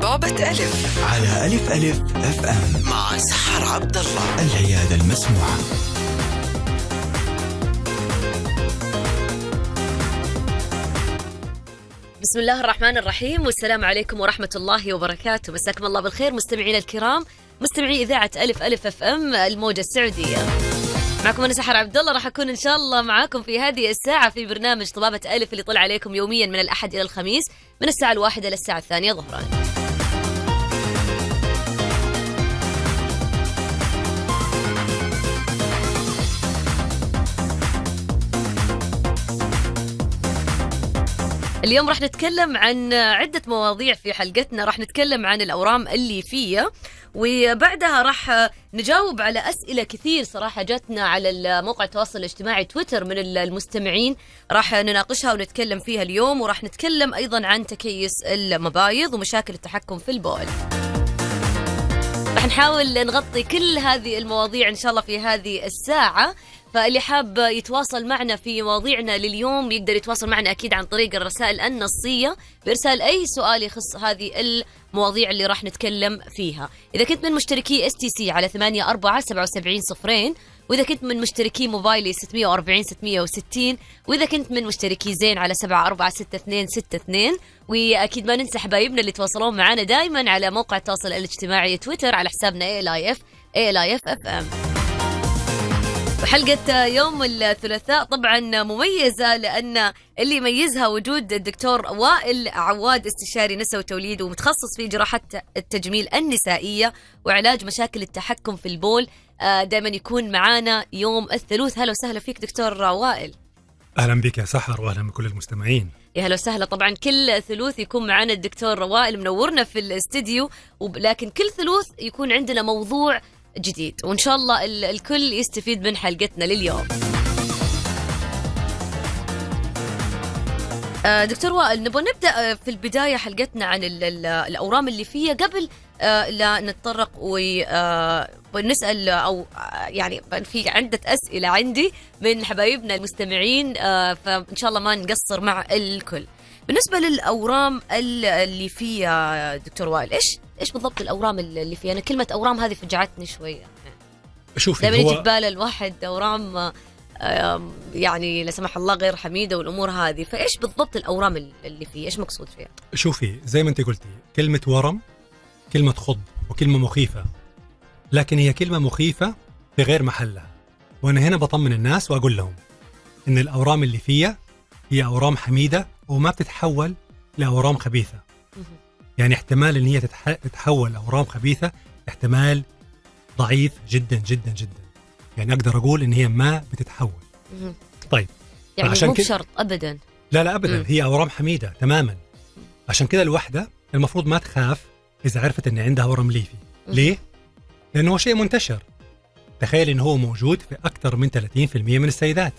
طبابة ألف. على ألف ألف أف أم. مع سحر عبد الله. العيادة المسموعة. بسم الله الرحمن الرحيم والسلام عليكم ورحمة الله وبركاته. مساكم الله بالخير مستمعينا الكرام. مستمعي إذاعة ألف ألف أف أم الموجة السعودية. معكم أنا سحر عبد الله راح أكون إن شاء الله معاكم في هذه الساعة في برنامج طبابة ألف اللي طلع عليكم يوميا من الأحد إلى الخميس من الساعة الواحدة إلى الساعة الثانية ظهرا. اليوم راح نتكلم عن عدة مواضيع في حلقتنا. راح نتكلم عن الأورام الليفية وبعدها راح نجاوب على أسئلة كثير صراحة جاتنا على موقع التواصل الاجتماعي تويتر من المستمعين. راح نناقشها ونتكلم فيها اليوم وراح نتكلم أيضا عن تكيس المبايض ومشاكل التحكم في البول. راح نحاول نغطي كل هذه المواضيع إن شاء الله في هذه الساعة. فاللي حاب يتواصل معنا في مواضيعنا لليوم يقدر يتواصل معنا أكيد عن طريق الرسائل النصية بإرسال أي سؤال يخص هذه المواضيع اللي راح نتكلم فيها. إذا كنت من مشتركي STC على 8 4 77 صفرين وإذا كنت من مشتركي موبايلي 640 660 وإذا كنت من مشتركي زين على 7 4 6 2 6 2 وأكيد ما ننسى حبايبنا اللي يتواصلون معنا دائما على موقع التواصل الاجتماعي تويتر على حسابنا A L I F A L I F F M وحلقة يوم الثلاثاء طبعا مميزة لأن اللي يميزها وجود الدكتور وائل عواد استشاري نساء وتوليد ومتخصص في جراحة التجميل النسائية وعلاج مشاكل التحكم في البول. دائما يكون معانا يوم الثلاث هلا وسهلا فيك دكتور وائل. أهلا بك يا سحر واهلا بكل المستمعين. يا هلا وسهلا. طبعا كل ثلوث يكون معنا الدكتور وائل منورنا في الاستديو لكن كل ثلوث يكون عندنا موضوع جديد. وإن شاء الله ال- الكل يستفيد من حلقتنا لليوم. آه، دكتور وائل نبغى نبدأ آه، في البداية حلقتنا عن ال- ال- الأورام الليفيه قبل آه، لا نتطرق ونسأل أو يعني في عدة أسئلة عندي من حبايبنا المستمعين فإن شاء الله ما نقصر مع الكل. بالنسبة للأورام ال- الليفيه دكتور وائل إيش إيش بالضبط الأورام الليفيه؟ أنا كلمة أورام هذه فجعتني شوية. شوفي دائما يجي في بال الواحد أورام يعني لا سمح الله غير حميدة والأمور هذه. فإيش بالضبط الأورام اللي فيه إيش مقصود فيها؟ شوفي زي ما أنت قلتي كلمة ورم كلمة خض وكلمة مخيفة. لكن هي كلمة مخيفة في غير محلها. وأنا هنا بطمن الناس وأقول لهم إن الأورام اللي فيها هي أورام حميدة وما بتتحول لأورام خبيثة. يعني احتمال إن هي تتح... تتحول لاورام خبيثة احتمال ضعيف جدا جدا جدا. يعني أقدر أقول إن هي ما بتتحول. طيب. يعني عشان مو بشرط ابدا. لا لا ابدا. هي أورام حميدة تماما. عشان كده الوحدة المفروض ما تخاف إذا عرفت إن عندها ورم ليفي. ليه؟ لأنه هو شيء منتشر. تخيل انه هو موجود في أكثر من 30% من السيدات.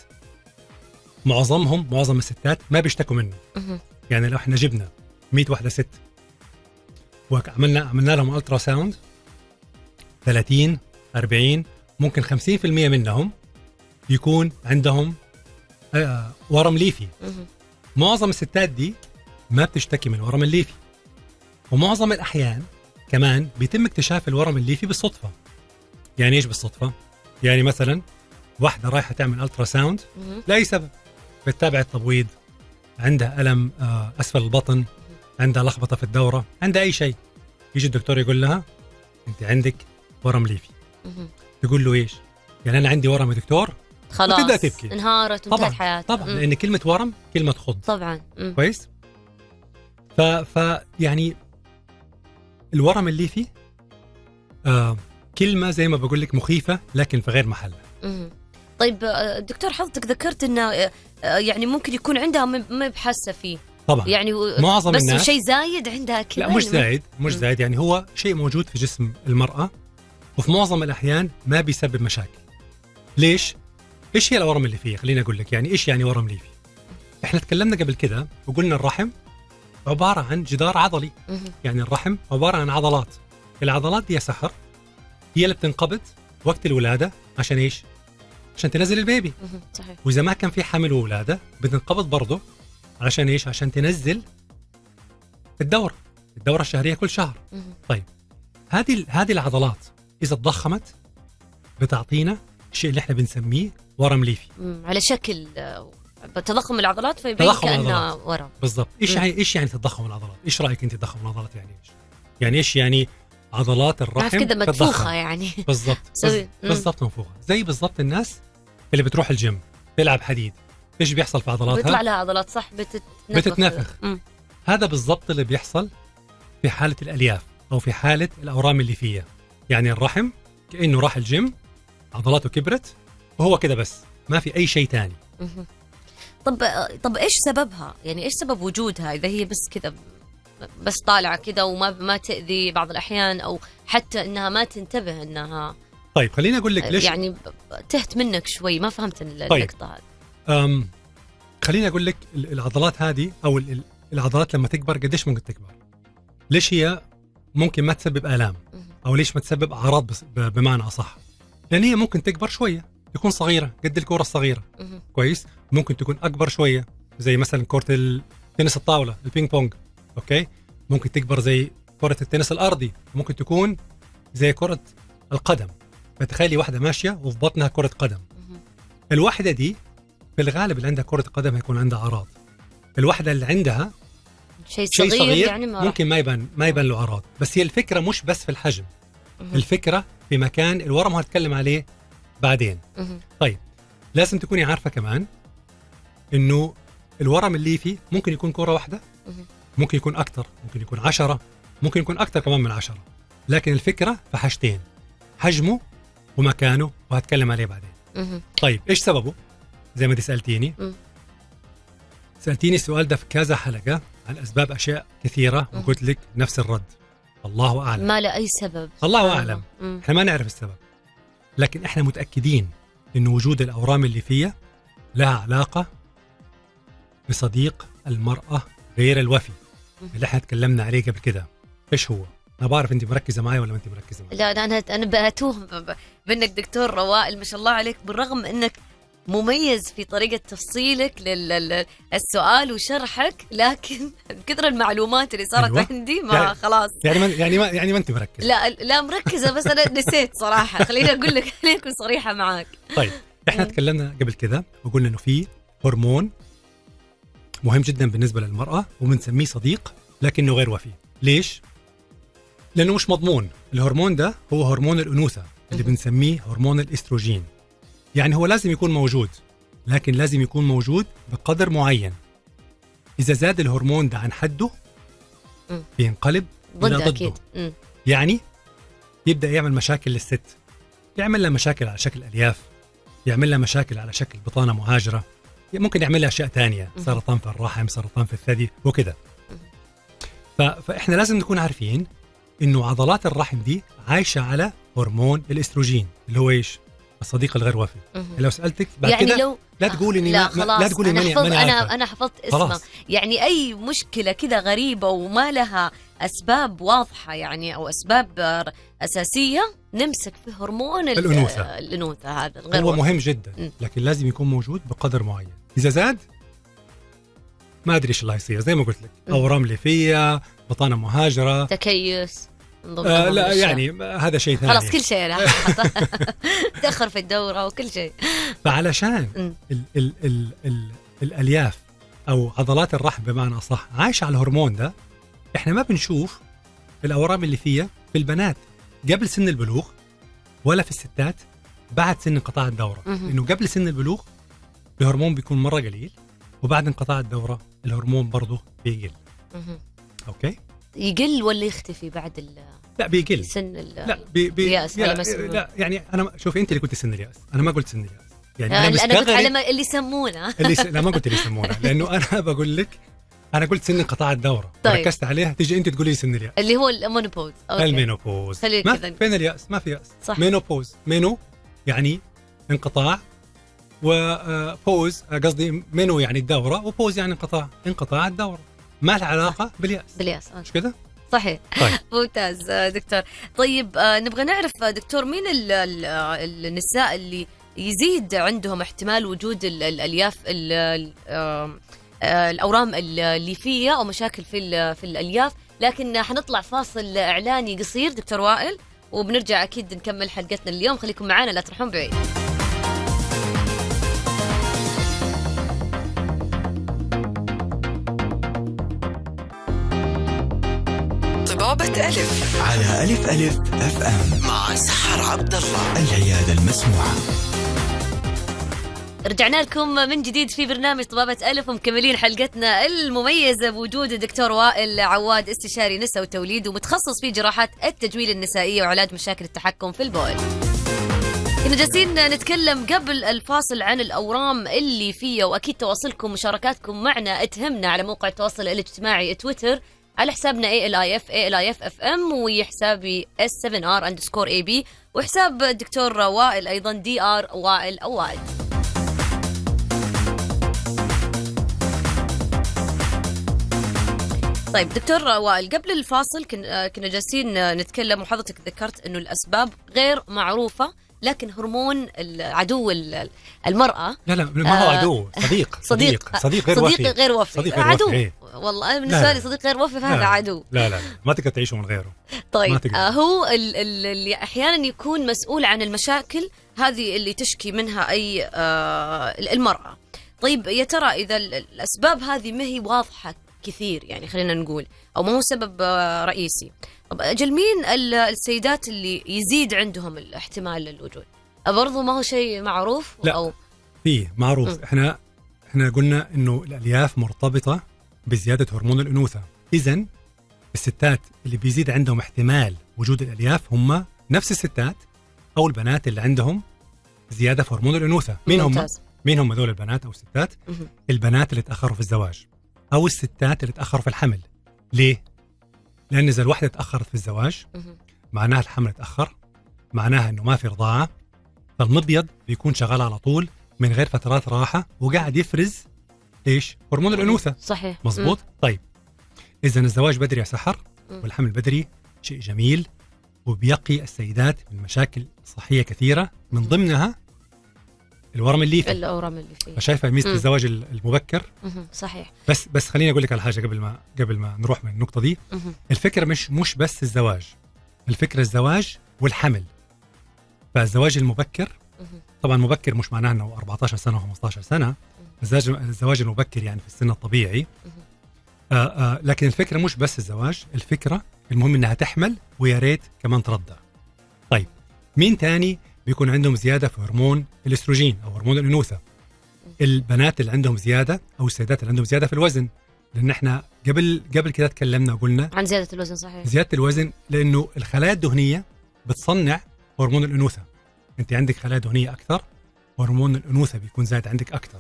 معظمهم معظم الستات ما بيشتكوا منه. يعني لو إحنا جبنا 100 واحدة ست وعملنا عملنا لهم ultrasound 30 40 ممكن 50% منهم يكون عندهم آه، ورم ليفي. معظم الستات دي ما بتشتكي من الورم الليفي ومعظم الأحيان كمان بيتم اكتشاف الورم الليفي بالصدفة يعني إيش بالصدفة؟ يعني مثلا واحدة رايحة تعمل ultrasound. لأي سبب بتتابع التبويض عندها ألم آه، أسفل البطن عندها لخبطة في الدورة عندها أي شيء يجي الدكتور يقول لها أنت عندك ورم ليفي. تقول له إيش؟ يعني أنا عندي ورم يا دكتور خلاص وتبدأ تبكي. انهارت وانتهت حياتها طبعا مم. لأن كلمة ورم كلمة تخض طبعا مم. كويس ف... ف يعني الورم الليفي آه كلمة زي ما بقول لك مخيفة لكن في غير محلها. طيب آه، دكتور حضرتك ذكرت إنه آه، آه، يعني ممكن يكون عندها ما هي حاسة فيه طبعا. يعني معظم بس الناس شيء زايد عندها كذا لا مش يعني ما- زايد مش. زايد. يعني هو شيء موجود في جسم المرأة وفي معظم الأحيان ما بيسبب مشاكل. ليش؟ إيش هي الورم الليفي؟ خليني أقول لك يعني إيش يعني ورم ليفي إحنا تكلمنا قبل كده وقلنا الرحم عبارة عن جدار عضلي. يعني الرحم عبارة عن عضلات. العضلات دي يا سحر هي اللي بتنقبض وقت الولادة عشان إيش؟ عشان تنزل ال baby. صحيح. وإذا ما كان في حمل وولادة بتنقبض برضه عشان إيش؟ عشان تنزل الدورة الدورة الشهرية كل شهر مهم. هذه هذه العضلات إذا تضخمت بتعطينا الشيء اللي إحنا بنسميه ورم ليفي. على شكل آه، تضخم العضلات فيبين العضلات. ورم بالضبط إيش. يعني إيش يعني تضخم العضلات إيش رأيك أنت تضخم العضلات يعني إيش يعني إيش يعني عضلات الرحم كذا. منفوخه يعني بالضبط. بالضبط منفوخه زي بالضبط الناس اللي بتروح الجيم تلعب حديد إيش بيحصل في عضلاتها بيطلع لها عضلات صح بتتنفخ بتتنفخ. هذا بالضبط اللي بيحصل في حالة الألياف أو في حالة الأورام الليفيه يعني الرحم كأنه راح الجيم عضلاته كبرت وهو كده بس ما في أي شيء مهم. طب طب إيش سببها؟ يعني إيش سبب وجودها إذا هي بس كذا بس طالعة كذا وما ما تأذي بعض الأحيان أو حتى إنها ما تنتبه إنها طيب خليني أقول لك ليش يعني تهت منك شوي ما فهمت ال- طيب. اللقطه هذه خليني أقول لك ال- العضلات هذه أو ال- ال- العضلات لما تكبر قديش ممكن تكبر؟ ليش هي ممكن ما تسبب آلام. أو ليش ما تسبب أعراض بمعنى أصح؟ لأن هي ممكن تكبر شوية تكون صغيرة قد الكره الصغيرة. كويس؟ ممكن تكون أكبر شوية زي مثلا كرة التنس الطاولة ال ping pong. okay؟ ممكن تكبر زي كرة التنس الأرضي. ممكن تكون زي كرة القدم. فتخيلي واحدة ماشية وفي بطنها كرة قدم. الواحدة دي في الغالب اللي عندها كرة قدم هيكون عندها أعراض الواحدة اللي عندها شيء شيء صغير, صغير يعني ما ممكن ما يبان ما يبان له أعراض بس هي الفكرة مش بس في الحجم. الفكرة في مكان الورم هنتكلم عليه بعدين مهم. لازم تكوني عارفة كمان إنه الورم الليفي ممكن يكون كرة واحدة. ممكن يكون أكثر ممكن يكون عشرة ممكن يكون أكثر كمان من عشرة لكن الفكرة في حاجتين حجمه ومكانه وهتكلم عليه بعدين. طيب إيش سببه زي ما انت سألتيني. سألتيني السؤال ده في كذا حلقة عن أسباب أشياء كثيرة. وقلت لك نفس الرد. الله أعلم. ما له اي سبب. الله. مم. إحنا ما نعرف السبب. لكن إحنا متأكدين إن وجود الأورام الليفيه لها علاقة بصديق المرأة غير الوفي اللي إحنا تكلمنا عليه قبل كده. إيش هو؟ أنا بعرف انت مركزة معي ولا ما انت مركزة معي لا أنا أنا بتوه ب- ب- بانك دكتور روائل ما شاء الله عليك بالرغم إنك مميز في طريقة تفصيلك للسؤال وشرحك لكن كثر المعلومات اللي صارت أيوة. عندي ما يعني- خلاص. يعني ما يعني ما يعني ما أنت مركزة. لا لا مركزة بس أنا نسيت صراحة. خليني أقول لك خليني أكون صريحة معك طيب إحنا. تكلمنا قبل كده وقلنا إنه في هرمون مهم جدا بالنسبة للمرأة وبنسميه صديق لكنه غير وفي. ليش؟ لأنه مش مضمون. الهرمون ده هو هرمون الأنوثة اللي. بنسميه هرمون الإستروجين. يعني هو لازم يكون موجود لكن لازم يكون موجود بقدر معين إذا زاد الهرمون ده عن حده. بينقلب ضد إلى ضده. يعني يبدأ يعمل مشاكل للست يعمل لها مشاكل على شكل ألياف يعمل لها مشاكل على شكل بطانة مهاجرة ممكن يعمل لها أشياء ثانية. سرطان في الرحم سرطان في الثدي وكذا. فإحنا لازم نكون عارفين إنه عضلات الرحم دي عايشة على هرمون الإستروجين اللي هو إيش الصديق الغير مم. لو سألتك بعد يعني كده لو لا تقولي إني لا خلاص لا تقولي أنا حفظت. أنا أنا حفظت اسمه خلاص يعني أي مشكلة كذا غريبة وما لها أسباب واضحة يعني أو أسباب أساسية نمسك في هرمون ال- الأنوثة. آه، الأنوثة هذا الغير هو وفي. مهم جدا. لكن لازم يكون موجود بقدر معين إذا زاد ما أدري إيش اللي هيصير زي ما قلت لك. اورام ليفيه بطانة مهاجرة تكيس آه لا. يعني هذا شيء ثاني خلاص كل شيء لا تأخر في الدورة وكل شيء فعلشان مم. ال ال ال ال الألياف أو عضلات الرحم بمعنى أصح عايشة على الهرمون ده إحنا ما بنشوف الأورام الليفية في البنات قبل سن البلوغ ولا في الستات بعد سن انقطاع الدورة. لأنه قبل سن البلوغ الهرمون بيكون مرة قليل وبعد انقطاع الدورة الهرمون برضه بيقل. okay يقل ولا يختفي بعد ال- لا بيقل. سن ال- لا بي بي اليأس لا, يسمونه. لا يعني أنا شوفي أنت اللي قلت سن الياس. أنا ما قلت سن الياس. يعني أنا أنا أنا قلت على ما اللي يسمونه. اللي س... لا ما قلت اللي يسمونها لأنه أنا بقول لك أنا قلت سن انقطاع الدورة. طيب. ركزت عليها تيجي أنت تقولي لي سن الياس. اللي هو ال menopause. ال menopause ما. فين الياس؟ ما في ياس. صح. menopause meno يعني انقطاع. و pause قصدي meno يعني الدورة و pause يعني انقطاع. انقطاع الدورة. ما له علاقة بالياس بالياس أوكي. مش كده؟ صحيح طيب. ممتاز آه، دكتور طيب آه، نبغى نعرف آه، دكتور مين ال- ال- آه، النساء اللي يزيد عندهم احتمال وجود ال- الالياف ال- ال- آه، آه، الأورام الليفية أو مشاكل في في الالياف لكن حنطلع فاصل إعلاني قصير دكتور وائل وبنرجع أكيد نكمل حلقتنا اليوم خليكم معنا لا تروحون بعيد طبابة ألف. على ألف ألف أف أم مع سحر عبد الله. العيادة المسموعة. رجعنا لكم من جديد في برنامج طبابة ألف. ومكملين حلقتنا المميزة بوجود الدكتور وائل عواد استشاري نساء وتوليد ومتخصص في جراحات التجميل النسائية وعلاج مشاكل التحكم في البول. كنا جالسين نتكلم قبل الفاصل عن الأورام اللي فيه وأكيد تواصلكم مشاركاتكم معنا. تهمنا على موقع التواصل الاجتماعي تويتر. على حسابنا ALIF ALIF FM وحسابي S7R underscore AB وحساب الدكتور وائل أيضا DR وائل أواد طيب دكتور وائل قبل الفاصل كن- كنا جالسين نتكلم وحضرتك ذكرت إنه الأسباب غير معروفة لكن هرمون العدو ال- المرأة لا لا ما هو آه، عدو صديق صديق صديق غير صديق وفي غير وفي صديق غير عدو وفي. والله بالنسبة. لي صديق غير وفي فهذا لا. عدو لا لا لا ما تقدر تعيشوا من غيره طيب. آه هو ال- ال- اللي أحيانا يكون مسؤول عن المشاكل هذه اللي تشكي منها أي آه المرأة طيب يا ترى إذا ال- الأسباب هذه ما هي واضحة كثير يعني خلينا نقول أو ما هو سبب آه رئيسي طب أجل مين ال- السيدات اللي يزيد عندهم الاحتمال للوجود برضو ما هو شيء معروف لا. أو فيه معروف م. إحنا إحنا قلنا إنه الألياف مرتبطة بزيادة هرمون الأنوثة اذا الستات اللي بيزيد عندهم احتمال وجود الألياف هم نفس الستات أو البنات اللي عندهم زيادة في هرمون الأنوثة مين هم. مين هم هذول البنات أو الستات. البنات اللي تأخروا في الزواج أو الستات اللي تأخروا في الحمل. ليه؟ لأن إذا الوحدة تأخرت في الزواج. معناها الحمل تأخر معناها إنه ما في رضاعة فالمبيض بيكون شغال على طول من غير فترات راحة وقاعد يفرز إيش؟ هرمون الأنوثة. صحيح. مزبوط طيب. اذا الزواج بدري يا سحر. والحمل بدري شيء جميل وبيقي السيدات من مشاكل صحية كثيرة من ضمنها الورم مم. الليفي الاورام اللي فيه فشايفة ميزة مم. الزواج المبكر مهم. صحيح بس بس خليني أقول لك على حاجة قبل ما قبل ما نروح من النقطة دي مهم. الفكرة مش مش بس الزواج الفكرة الزواج والحمل فالزواج المبكر مهم. طبعا مبكر مش معناه إنه 14 سنة و15 سنة الزواج الزواج المبكر يعني في السن الطبيعي مهم. آه آه لكن الفكرة مش بس الزواج الفكرة المهم إنها تحمل ويا ريت كمان ترضع طيب مين تاني بيكون عندهم زيادة في هرمون الإستروجين أو هرمون الأنوثة. البنات اللي عندهم زيادة أو السيدات اللي عندهم زيادة في الوزن. لأن إحنا قبل قبل كده تكلمنا وقلنا عن زيادة الوزن صحيح. زيادة الوزن لأنه الخلايا الدهنية بتصنع هرمون الأنوثة. أنت عندك خلايا دهنية أكثر هرمون الأنوثة بيكون زايد عندك أكثر.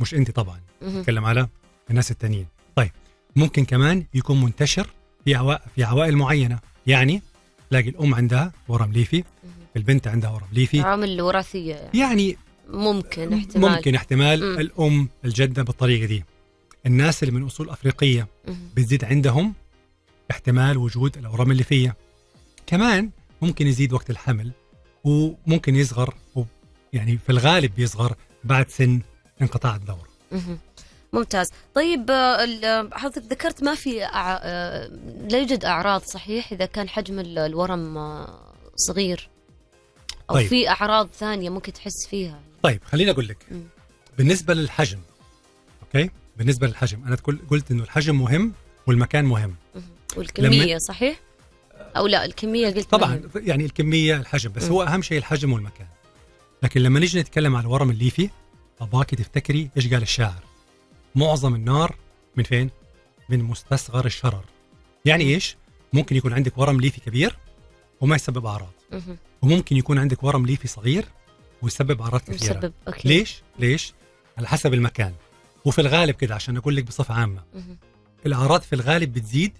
مش أنت طبعا. نتكلم على الناس التانيين. طيب ممكن كمان يكون منتشر في عوا... في عوائل معينة. يعني تلاقي الأم عندها ورم ليفي. البنت عندها ورم ليفي عوامل وراثية. يعني. يعني ممكن احتمال. ممكن احتمال مم. الأم الجدة بالطريقة دي. الناس اللي من أصول أفريقية. بتزيد عندهم احتمال وجود الأورام الليفيه كمان ممكن يزيد وقت الحمل وممكن يصغر يعني في الغالب بيصغر بعد سن انقطاع الدورة. مهم. ممتاز. طيب آه، آه، حضرتك ذكرت ما في أع... آه، لا يوجد أعراض صحيح؟ إذا كان حجم ال- الورم صغير. أو طيب. في أعراض ثانية ممكن تحس فيها طيب خليني أقول لك. بالنسبة للحجم أوكي بالنسبة للحجم أنا قلت إنه الحجم مهم والمكان مهم. والكمية صحيح أو لا الكمية قلت طبعا مهم. يعني الكمية الحجم بس مم. هو أهم شيء الحجم والمكان لكن لما نيجي نتكلم على الورم الليفي اباكي تفتكري إيش قال الشاعر معظم النار من فين من مستصغر الشرر يعني. إيش ممكن يكون عندك ورم ليفي كبير وما يسبب أعراض. وممكن يكون عندك ورم ليفي صغير ويسبب أعراض كثيرة مسبب أوكي ليش ليش على حسب المكان وفي الغالب كده عشان أقول لك بصفة عامة. الأعراض في الغالب بتزيد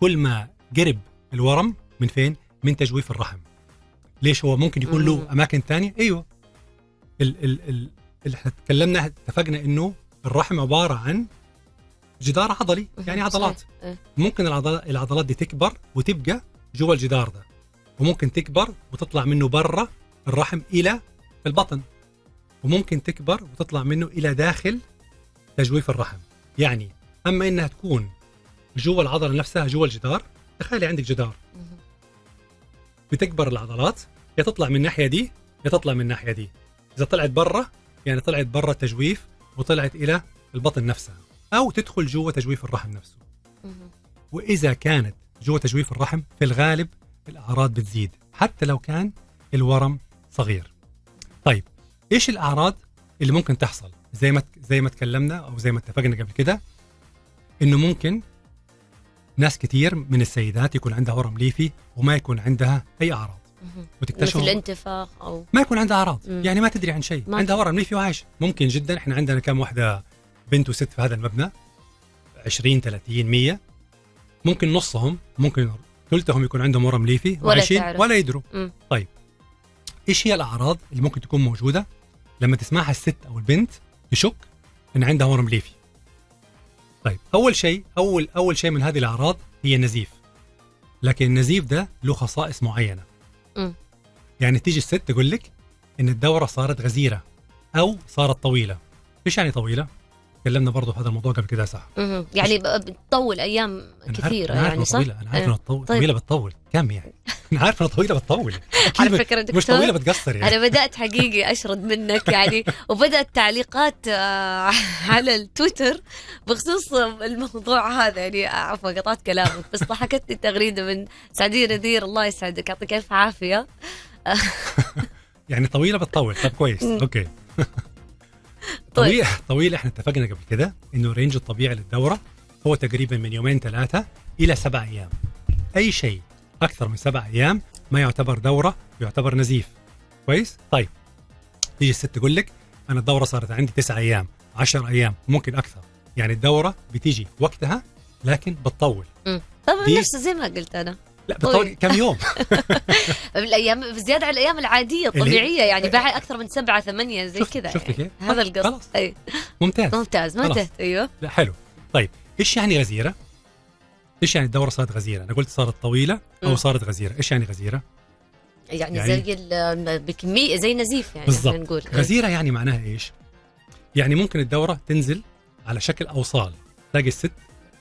كل ما قرب الورم من فين؟ من تجويف الرحم. ليش هو ممكن يكون. له أماكن ثانية؟ أيوه. ال ال ال اللي إحنا تكلمنا اتفقنا إنه الرحم عبارة عن جدار عضلي يعني. عضلات. إيه. ممكن العضلات العضلات دي تكبر وتبقى جوا الجدار ده وممكن تكبر وتطلع منه برا الرحم إلى البطن. وممكن تكبر وتطلع منه إلى داخل تجويف الرحم. يعني أما إنها تكون جوا العضلة نفسها جوا الجدار تخيلي عندك جدار. بتكبر العضلات يا تطلع من الناحية دي يا تطلع من الناحية دي. إذا طلعت برا يعني طلعت برا التجويف وطلعت إلى البطن نفسها. أو تدخل جوا تجويف الرحم نفسه. وإذا كانت جوا تجويف الرحم في الغالب الاعراض بتزيد حتى لو كان الورم صغير. طيب إيش الأعراض اللي ممكن تحصل؟ زي ما زي ما تكلمنا أو زي ما اتفقنا قبل كده إنه ممكن ناس كتير من السيدات يكون عندها ورم ليفي وما يكون عندها أي أعراض. مهم. وتكتشف مثل انتفاخ أو ما يكون عندها أعراض. يعني ما تدري عن شيء. عندها ورم ليفي وعايشه ممكن جدا. إحنا عندنا كم واحدة بنت وست في هذا المبنى؟ 20 30 100 ممكن نصهم ممكن ثلثهم يكون عندهم ورم ليفي ولا وعايشين تعرف. ولا يدروا. طيب. إيش هي الأعراض اللي ممكن تكون موجودة لما تسمعها الست أو البنت تشك إن عندها ورم ليفي؟ طيب. أول شيء أول أول شيء من هذه الأعراض هي النزيف. لكن النزيف ده له خصائص معينة. مم. يعني تيجي الست تقول لك إن الدورة صارت غزيرة أو صارت طويلة. إيش يعني طويلة؟ تكلمنا برضه في هذا الموضوع قبل كده مهم. يعني بتطول أيام كثيرة أنا عارف يعني صح؟ طويلة أنا عارف. انها طو- طيب. طويلة بتطول. كم يعني؟ أنا عارف انها طويلة بتطول. على فكرة مش دكتور طويلة بتقصر يعني. أنا بدأت حقيقي أشرد منك يعني. وبدأت تعليقات آه، على التويتر بخصوص الموضوع هذا. يعني عفوا قطعت كلامك بس ضحكتني تغريده من سعديه نذير الله يسعدك يعطيك ألف عافية. يعني طويلة بتطول. طب كويس. أوكي. طيب. طويل طويل إحنا اتفقنا قبل كده إنه ال range الطبيعي للدورة هو تقريبا من يومين ثلاثة إلى سبع أيام. أي شيء أكثر من سبع أيام ما يعتبر دورة يعتبر نزيف. كويس؟ طيب. تيجي الست تقول لك أنا الدورة صارت عندي تسع أيام عشر أيام ممكن أكثر. يعني الدورة بتيجي وقتها لكن بتطول. طبعا نفس زي ما قلت أنا. لا بتطول طيب. كم يوم الأيام زيادة على الأيام العادية الطبيعية يعني بعد أكثر من سبعة ثمانية زي كذا شفت يعني. كيف؟ هذا القصد خلاص. اي ممتاز ممتاز ما. انتهت أيوه لا حلو طيب إيش يعني غزيرة؟ إيش يعني الدورة صارت غزيرة؟ أنا قلت صارت طويلة أو. صارت غزيرة، إيش يعني غزيرة؟ يعني, يعني- زي بكمية زي نزيف يعني بالضبط. نقول غزيرة يعني معناها إيش؟ يعني ممكن الدورة تنزل على شكل أوصال، تلاقي الست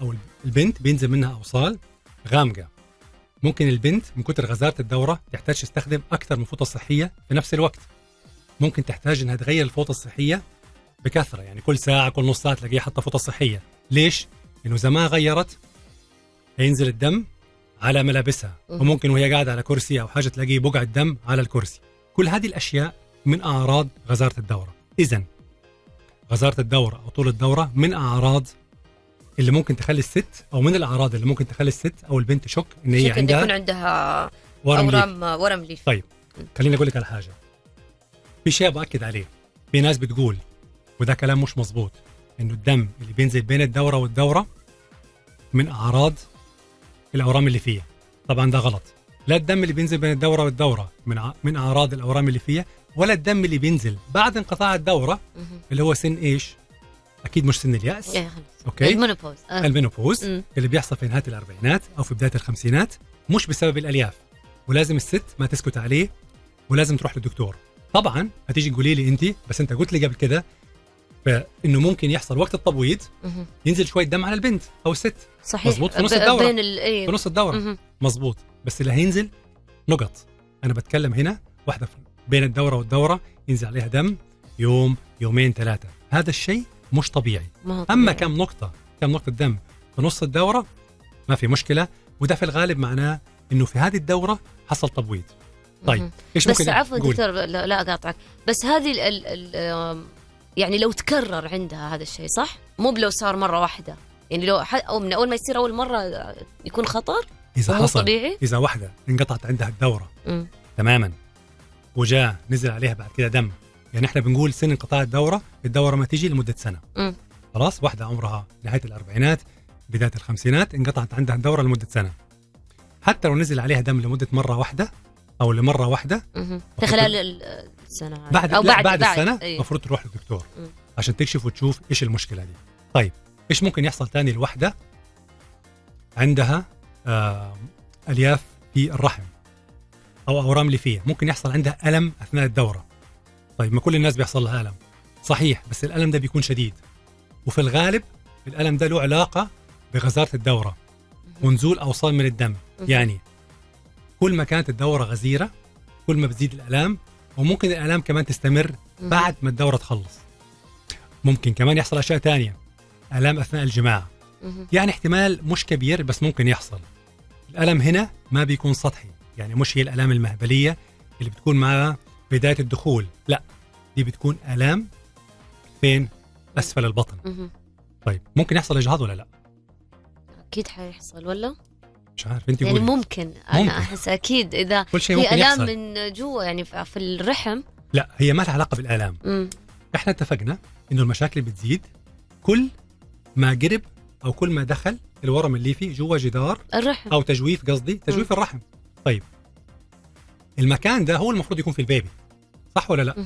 أو البنت بينزل منها أوصال غامقة. ممكن البنت من كثر غزارة الدورة تحتاج تستخدم أكثر من فوطة صحية في نفس الوقت. ممكن تحتاج إنها تغير الفوطة الصحية بكثرة يعني كل ساعة كل نص ساعة تلاقيها حاطة فوطة صحية، ليش؟ لأنه إذا ما غيرت هينزل الدم على ملابسها مم. وممكن وهي قاعدة على كرسي أو حاجة تلاقيه بقع الدم على الكرسي. كل هذه الأشياء من أعراض غزارة الدورة. اذا غزارة الدورة أو طول الدورة من أعراض اللي ممكن تخلي الست أو من الأعراض اللي ممكن تخلي الست أو البنت تشك إن هي شك إنه يكون عندها عندها ورم ليف. ورم ليف. طيب خليني أقول لك على حاجة. في شيء باكد عليه. في ناس بتقول وده كلام مش مظبوط إنه الدم اللي بينزل بين الدورة والدورة من أعراض الأورام الليفية. طبعا ده غلط. لا الدم اللي بينزل بين الدورة والدورة من ع... من أعراض الأورام الليفية ولا الدم اللي بينزل بعد انقطاع الدورة. اللي هو سن إيش؟ أكيد مش سن اليأس إيه،. أوكي ال menopause آه. ال menopause مم. اللي بيحصل في نهاية الأربعينات أو في بداية الخمسينات مش بسبب الألياف ولازم الست ما تسكت عليه ولازم تروح للدكتور طبعا هتيجي تقولي لي انت بس أنت قلت لي قبل كده فإنه ممكن يحصل وقت التبويض. ينزل شوية دم على البنت أو الست صحيح مظبوط، في نص ب- الدورة. بين ال... إيه. في نص الدورة. مظبوط بس اللي هينزل نقط أنا بتكلم هنا واحدة بين الدورة والدورة ينزل عليها دم يوم يومين ثلاثة هذا الشيء مش طبيعي ما هو أما طبيعي. كم نقطة كم نقطة دم في نص الدورة ما في مشكلة وده في الغالب معناه إنه في هذه الدورة حصل تبويض طيب. إيش بس عفوا؟ دكتور لا, لا أقاطعك بس هذه ال ال يعني لو تكرر عندها هذا الشيء صح؟ مو بلو صار مرة واحدة يعني لو. أو من أول ما يصير أول مرة يكون خطر إذا حصل طبيعي؟ إذا واحدة انقطعت عندها الدورة مم. تماما وجاء نزل عليها بعد كده دم يعني إحنا بنقول سن انقطاع الدورة الدورة ما تيجي لمدة سنة مم. خلاص واحدة عمرها نهاية الأربعينات بداية الخمسينات انقطعت عندها الدورة لمدة سنة حتى لو نزل عليها دم لمدة مرة واحدة أو لمرة واحدة. في خلال ال- السنة. بعد أو بعد بعد, بعد السنة أي. المفروض تروح للدكتور. عشان تكشف وتشوف إيش المشكلة دي طيب إيش ممكن يحصل تاني لوحدة عندها آه ألياف في الرحم أو أورام ليفية ممكن يحصل عندها ألم أثناء الدورة طيب ما كل الناس بيحصل لها ألم. صحيح بس الألم ده بيكون شديد. وفي الغالب الألم ده له علاقة بغزارة الدورة ونزول اوصال من الدم. يعني كل ما كانت الدورة غزيرة كل ما بتزيد الالام وممكن الالام كمان تستمر. بعد ما الدورة تخلص. ممكن كمان يحصل أشياء تانية الام أثناء الجماع. يعني احتمال مش كبير بس ممكن يحصل. الألم هنا ما بيكون سطحي. يعني مش هي الالام المهبلية اللي بتكون مع بداية الدخول. لا دي بتكون آلام فين؟ أسفل البطن. مهم. طيب ممكن يحصل إجهاض ولا لا؟ أكيد حيحصل ولا؟ مش عارف انت يعني قولي. ممكن. أنا ممكن. أحس أكيد إذا كل شيء في ممكن آلام يحصل. من جوا يعني في الرحم. لا هي ما لها علاقة بالآلام. مم. إحنا اتفقنا إنه المشاكل بتزيد. كل ما قرب أو كل ما دخل الورم اللي فيه جوا جدار الرحم. أو تجويف قصدي تجويف الرحم. طيب المكان ده هو المفروض يكون فيه ال baby. صح ولا لا.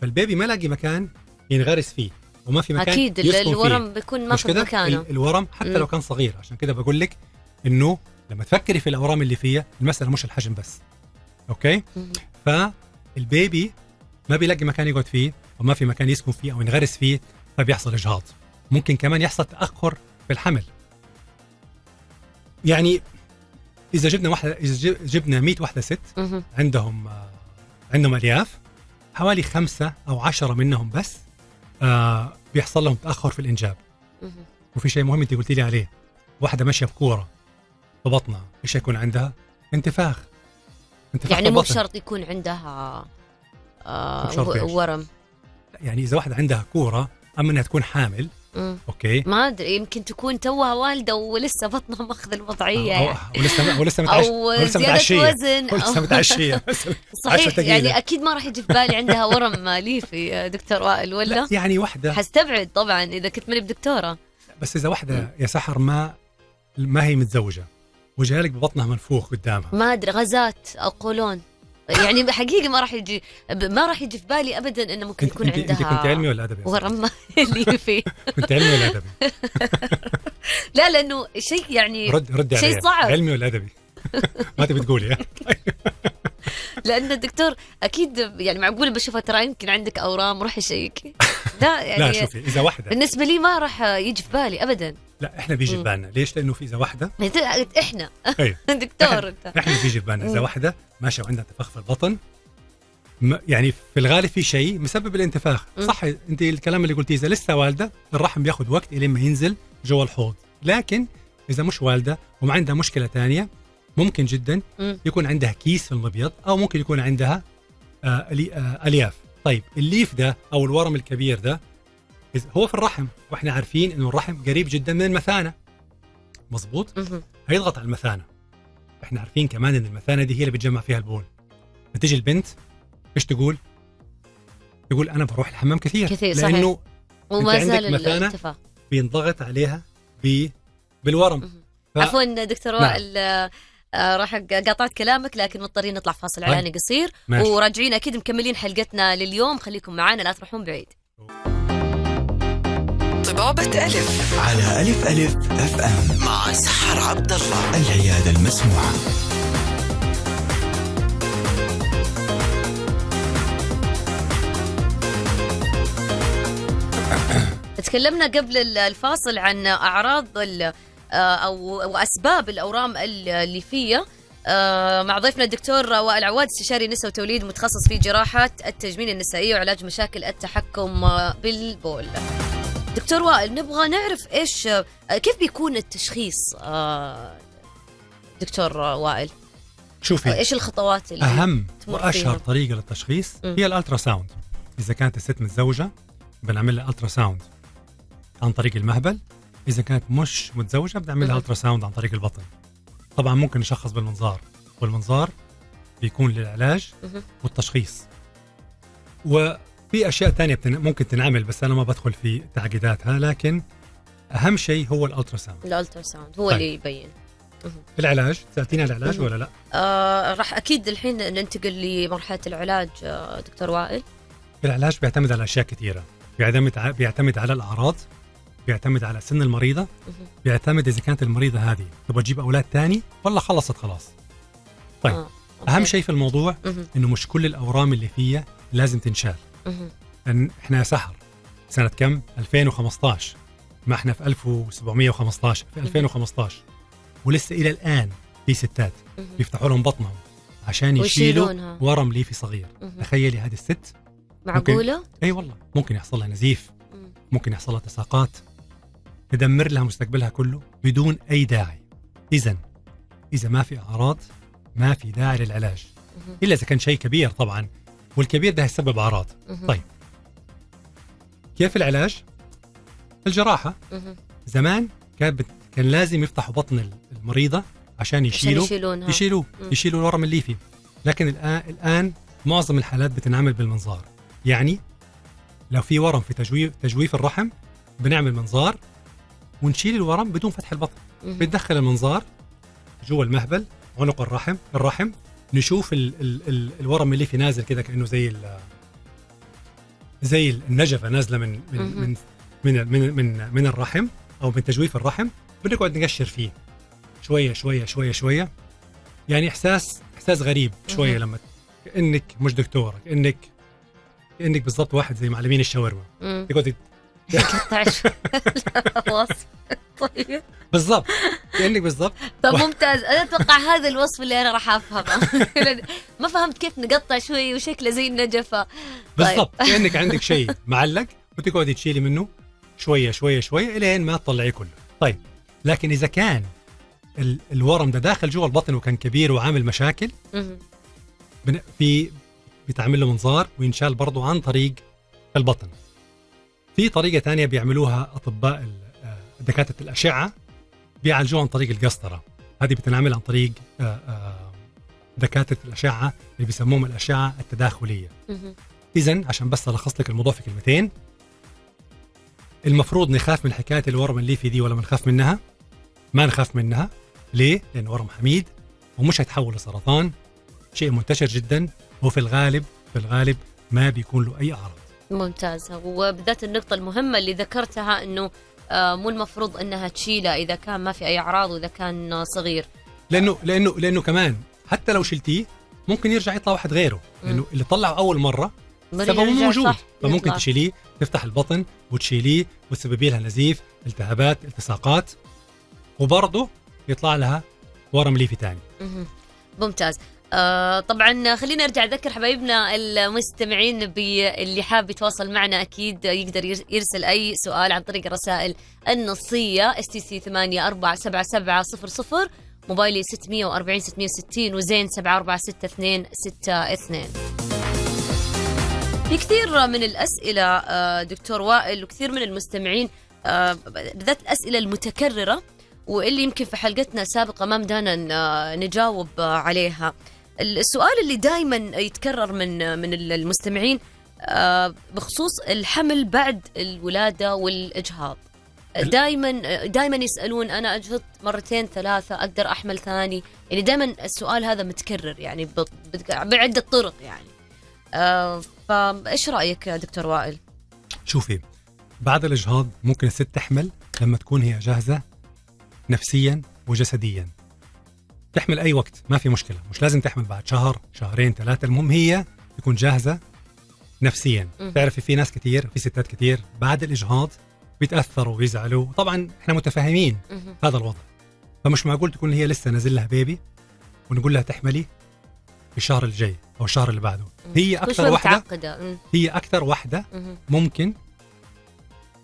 فال baby ما لاقي مكان ينغرس فيه وما في مكان أكيد الورم فيه. بيكون ماخذ كده مكانه ال- الورم حتى مم. لو كان صغير عشان كده بقول لك إنه لما تفكري في الأورام الليفية المسألة مش الحجم بس أوكي. فال baby ما بيلاقي مكان يقعد فيه وما في مكان يسكن فيه أو ينغرس فيه فبيحصل إجهاض ممكن كمان يحصل تأخر في الحمل يعني إذا جبنا واحدة إذا جب- جبنا 100 واحدة ست. عندهم آه، عندهم الياف حوالي خمسة أو عشرة منهم بس آه بيحصل لهم تأخر في الإنجاب مهم. وفي شيء مهم انت قلتي لي عليه واحدة ماشية بكوره في بطنها إيش يكون عندها انتفاخ انتفاخ يعني مو. بشرط يكون عندها آه إيش؟ ورم يعني إذا واحدة عندها كورة أما إنها تكون حامل مم. أوكي. ما أدري يمكن تكون توها والدة ولسه بطنها ماخذ الوضعية أو يعني. ولسه ولسه متعش أو زيادة متعشية. وزن ولسه أو متعشية. صحيح. يعني أكيد ما راح يجي في بالي عندها ورم ليفي يا دكتور وائل ولا؟ لا يعني واحدة. حستبعد طبعا إذا كنت ماني بدكتورة. بس إذا واحدة يا سحر ما ما هي متزوجة وجالك ببطنها منفوخ قدامها. ما أدري غازات أو قولون. يعني حقيقي ما راح يجي ما راح يجي في بالي ابدا إنه ممكن انت يكون انت, انت عندها كنت علمي ولا أدبي؟ يا سحر؟ ورم ليفي كنت علمي ولا أدبي؟ لا لأنه شيء يعني رد ردي شيء صعب. علمي ولا أدبي؟ ما تبي تقولي؟ لأن الدكتور أكيد يعني معقول بشوفها ترى يمكن عندك أورام روحي شيكي لا يعني لا شوفي إذا واحدة بالنسبة لي ما راح يجي في بالي ابدا لا إحنا بيجي في. بالنا ليش؟ لأنه في إذا واحدة إحنا أيوه دكتور انت إحنا بيجي في بالنا إذا. واحدة ماشية وعندها انتفاخ في البطن يعني في الغالب في شيء مسبب الانتفاخ. صح أنت الكلام اللي قلتيه إذا لسه والدة الرحم بياخذ وقت إلين ما ينزل جوا الحوض لكن إذا مش والدة وما عندها مشكلة ثانية ممكن جدا. يكون عندها كيس في المبيض أو ممكن يكون عندها آه آه ألياف طيب الليف ده أو الورم الكبير ده هو في الرحم وإحنا عارفين إنه الرحم قريب جدا من المثانة مزبوط مهم. هيضغط على المثانة إحنا عارفين كمان إن المثانة دي هي اللي بتجمع فيها البول فتيجي البنت إيش تقول تقول أنا بروح الحمام كثير كثير، صحيح. لأنه وما زال مثانة؟ الانتفاخ بينضغط عليها ب... بالورم. ف- عفوا دكتور نعم. وائل آه، راح قاطعت كلامك لكن مضطرين نطلع فاصل طيب. اعلاني قصير ماشي. وراجعين أكيد مكملين حلقتنا لليوم خليكم معانا لا تروحون بعيد طبابة ألف. على ألف ألف أف أم مع سحر عبد الله. العيادة المسموعة. تكلمنا قبل ال- الفاصل عن أعراض ال- آه، أو وأسباب الأورام الليفية. آه، مع ضيفنا الدكتور وائل عواد استشاري نساء وتوليد متخصص في جراحة التجميل النسائية وعلاج مشاكل التحكم بالبول. دكتور وائل نبغى نعرف إيش آه، كيف بيكون التشخيص آه، دكتور وائل شوفي إيش الخطوات اللي أهم وأشهر فيها؟ طريقة للتشخيص. هي ال ultrasound إذا كانت الست متزوجة بنعمل لها ultrasound عن طريق المهبل إذا كانت مش متزوجة بنعمل لها. ultrasound عن طريق البطن طبعا ممكن نشخص بالمنظار والمنظار بيكون للعلاج. والتشخيص وفي أشياء ثانية. ممكن تنعمل بس أنا ما بدخل في تعقيداتها لكن أهم شيء هو ال ultrasound ال ultrasound هو طيب. اللي يبين العلاج على العلاج. ولا لا آه راح أكيد الحين ننتقل لمرحلة العلاج آه دكتور وائل العلاج بيعتمد على أشياء كثيرة بيعتمد ع- بيعتمد على الأعراض بيعتمد على سن المريضة. بيعتمد إذا كانت المريضة هذه تبغى تجيب أولاد تاني ولا خلصت خلاص طيب. آه. أهم. شيء في الموضوع. إنه مش كل الأورام اللي فيها لازم تنشال. لأن إحنا سحر سنة كم؟ 2015 ما إحنا في 1715 في 2015 ولسه إلى الآن في ستات. بيفتحوا لهم بطنهم عشان يشيلوا. ورم ليفي صغير. تخيلي هذه الست. معقولة؟ إي والله. ممكن يحصل لها نزيف. مم. ممكن يحصل لها تساقات تدمر لها مستقبلها كله بدون أي داعي. إذا إذا ما في أعراض ما في داعي للعلاج. إلا إذا كان شيء كبير طبعا. والكبير ده هيسبب أعراض. طيب. كيف العلاج الجراحة. زمان كان بت... كان لازم يفتحوا بطن المريضة عشان عشان يشيلوا يشيلونها يشيلوه. يشيلوا الورم الليفي لكن الان الآن معظم الحالات بتنعمل بالمنظار يعني لو في ورم في تجويف تجويف الرحم بنعمل منظار ونشيل الورم بدون فتح البطن. بندخل المنظار جوا المهبل عنق الرحم الرحم نشوف ال ال ال الورم اللي في نازل كده كأنه زي زي النجفة نازلة من من. من من من من, من الرحم أو من تجويف الرحم بنقعد نقشر فيه شوية شوية شوية شوية يعني إحساس إحساس غريب شوية. لما كأنك مش دكتوره كأنك كأنك بالضبط واحد زي معلمين الشاورما. تقعد وصف طيب. بالضبط. كانك بالضبط. طب ممتاز. أنا أتوقع هذا الوصف اللي أنا راح أفهمه. ما فهمت كيف نقطع شوي وشكله زي النجفة. طيب. بالضبط. كأنك عندك شيء معلق وتقعدي تشيلي منه شوية شوية شوية إلين ما تطلعيه كله. طيب. لكن إذا كان ال- الورم ده داخل جوا البطن وكان كبير وعامل مشاكل في بيتعمل له منظار وينشال برضه عن طريق البطن. في طريقة ثانية بيعملوها أطباء ال- دكاترة الأشعة بيعالجوها عن طريق القسطرة. هذه بتنعمل عن طريق آه، آه، دكاترة الأشعة اللي بيسموهم الأشعة التداخلية. اذا عشان بس ألخص لك الموضوع في كلمتين المفروض نخاف من حكاية الورم الليفي دي ولا ما نخاف منها؟ ما نخاف منها. ليه؟ لأن ورم حميد ومش هيتحول لسرطان. شيء منتشر جدا وفي الغالب في الغالب ما بيكون له أي أعراض. ممتاز. وبالذات النقطة المهمة اللي ذكرتها إنه مو المفروض إنها تشيله إذا كان ما في أي أعراض وإذا كان صغير. لأنه لأنه لأنه كمان حتى لو شلتيه ممكن يرجع يطلع واحد غيره. لأنه اللي طلعه أول مرة سببه موجود. صح، فممكن يطلع. تشيليه تفتح البطن وتشيليه وتسببي لها نزيف التهابات التصاقات وبرضه يطلع لها ورم ليفي ثاني. ممتاز. آه طبعا خلينا نرجع نذكر حبايبنا المستمعين باللي حاب يتواصل معنا أكيد يقدر يرس- يرسل أي سؤال عن طريق الرسائل النصية STC 847700 موبايلي 640 660 وزين 746262 في كثير من الأسئلة آه، دكتور وائل وكثير من المستمعين آه، بالذات الأسئلة المتكررة واللي يمكن في حلقتنا السابقة ما بدانا ن- نجاوب عليها. السؤال اللي دائما يتكرر من من المستمعين آه، بخصوص الحمل بعد الولادة والإجهاض. ال- دائما دائما يسألون أنا اجهضت مرتين ثلاثة أقدر أحمل ثاني؟ يعني دائما السؤال هذا متكرر يعني بعدة طرق يعني. آه، فايش رأيك يا دكتور وائل؟ شوفي بعد الإجهاض ممكن الست تحمل لما تكون هي جاهزة نفسيا وجسديا. تحمل أي وقت ما في مشكلة. مش لازم تحمل بعد شهر شهرين ثلاثة. المهم هي تكون جاهزة نفسيا. تعرفي في ناس كثير في ستات كثير بعد الإجهاض بيتأثروا ويزعلوا. طبعا إحنا متفاهمين. هذا الوضع. فمش معقول تكون هي لسه نازل لها بيبي ونقول لها تحملي في الشهر الجاي أو الشهر اللي بعده. هي أكثر واحدة. هي أكثر واحدة. ممكن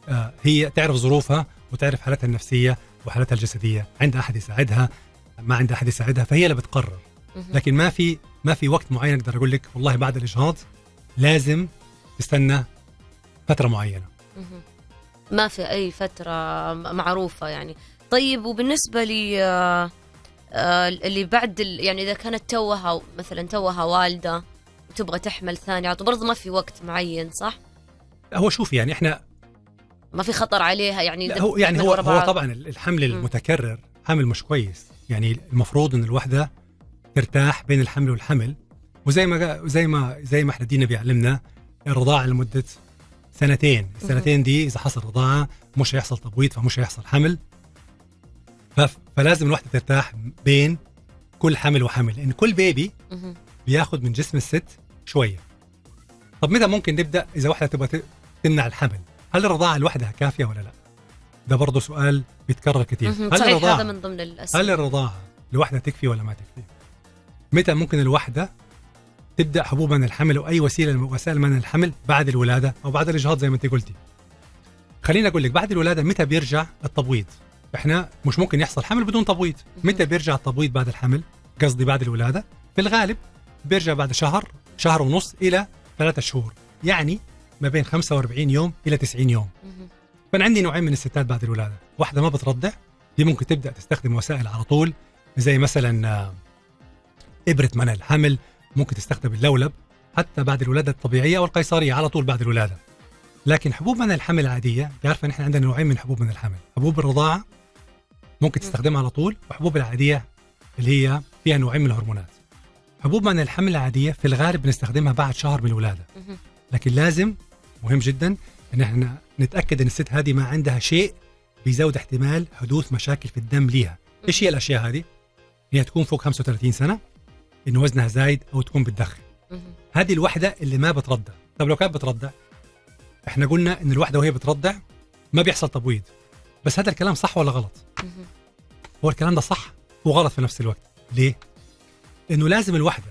آه، هي تعرف ظروفها وتعرف حالتها النفسية وحالتها الجسدية. عندها أحد يساعدها ما عندها أحد يساعدها فهي اللي بتقرر. لكن ما في ما في وقت معين أقدر أقول لك والله بعد الإجهاض لازم تستنى فترة معينة. ما في أي فترة معروفة يعني طيب وبالنسبة لي آه، آه، اللي بعد ال- يعني إذا كانت توها مثلا توها والدة وتبغى تحمل ثاني عطوا برضه ما في وقت معين صح هو شوف يعني إحنا ما في خطر عليها يعني هو يعني هو هو. طبعا الحمل المتكرر حمل مش كويس يعني المفروض إن الوحدة ترتاح بين الحمل والحمل. وزي ما زي ما زي ما إحنا دينا بيعلمنا الرضاعه لمدة سنتين. السنتين دي إذا حصل رضاعه مش هيحصل تبويض فمش هيحصل حمل. فلازم الوحدة ترتاح بين كل حمل وحمل. لأن كل بيبي مهم. بياخذ من جسم الست شوية. طب متى ممكن نبدأ إذا واحدة تبغى تمنع الحمل؟ هل الرضاعه لوحدها كافية ولا لا؟ ده برضه سؤال بيتكرر كثير مهم. هل صحيح الرضاعة هذا من ضمن الأسئلة هل الرضاعة لوحدها تكفي ولا ما تكفي؟ متى ممكن الوحدة تبدأ حبوب من الحمل أو أي وسيلة من وسائل من الحمل بعد الولادة أو بعد الإجهاض زي ما أنت قلتي خليني أقول لك بعد الولادة متى بيرجع التبويض؟ إحنا مش ممكن يحصل حمل بدون تبويض متى بيرجع التبويض بعد الحمل؟ قصدي بعد الولادة في الغالب بيرجع بعد شهر شهر ونص إلى ثلاثة شهور يعني ما بين 45 يوم إلى 90 يوم. فانا عندي نوعين من الستات بعد الولادة. واحدة ما بترضع دي ممكن تبدأ تستخدم وسائل على طول زي مثلا آه، إبرة منع الحمل ممكن تستخدم اللولب حتى بعد الولادة الطبيعية أو القيصريه على طول بعد الولادة. لكن حبوب منع الحمل العاديه عارفه إن إحنا عندنا نوعين من حبوب منع الحمل حبوب الرضاعة ممكن تستخدمها على طول وحبوب العادية اللي هي فيها نوعين من الهرمونات. حبوب منع الحمل العاديه في الغالب بنستخدمها بعد شهر من الولادة. لكن لازم مهم جدا إن إحنا نتأكد إن الست هذه ما عندها شيء بيزود احتمال حدوث مشاكل في الدم ليها. إيش هي الأشياء هذه؟ هي تكون فوق 35 سنة إن وزنها زايد أو تكون بتدخن. هذه الوحدة اللي ما بترضع. طب لو كانت بترضع إحنا قلنا إن الوحدة وهي بترضع ما بيحصل تبويض. بس هذا الكلام صح ولا غلط. هو الكلام ده صح وغلط في نفس الوقت. ليه؟ لأنه لازم الوحدة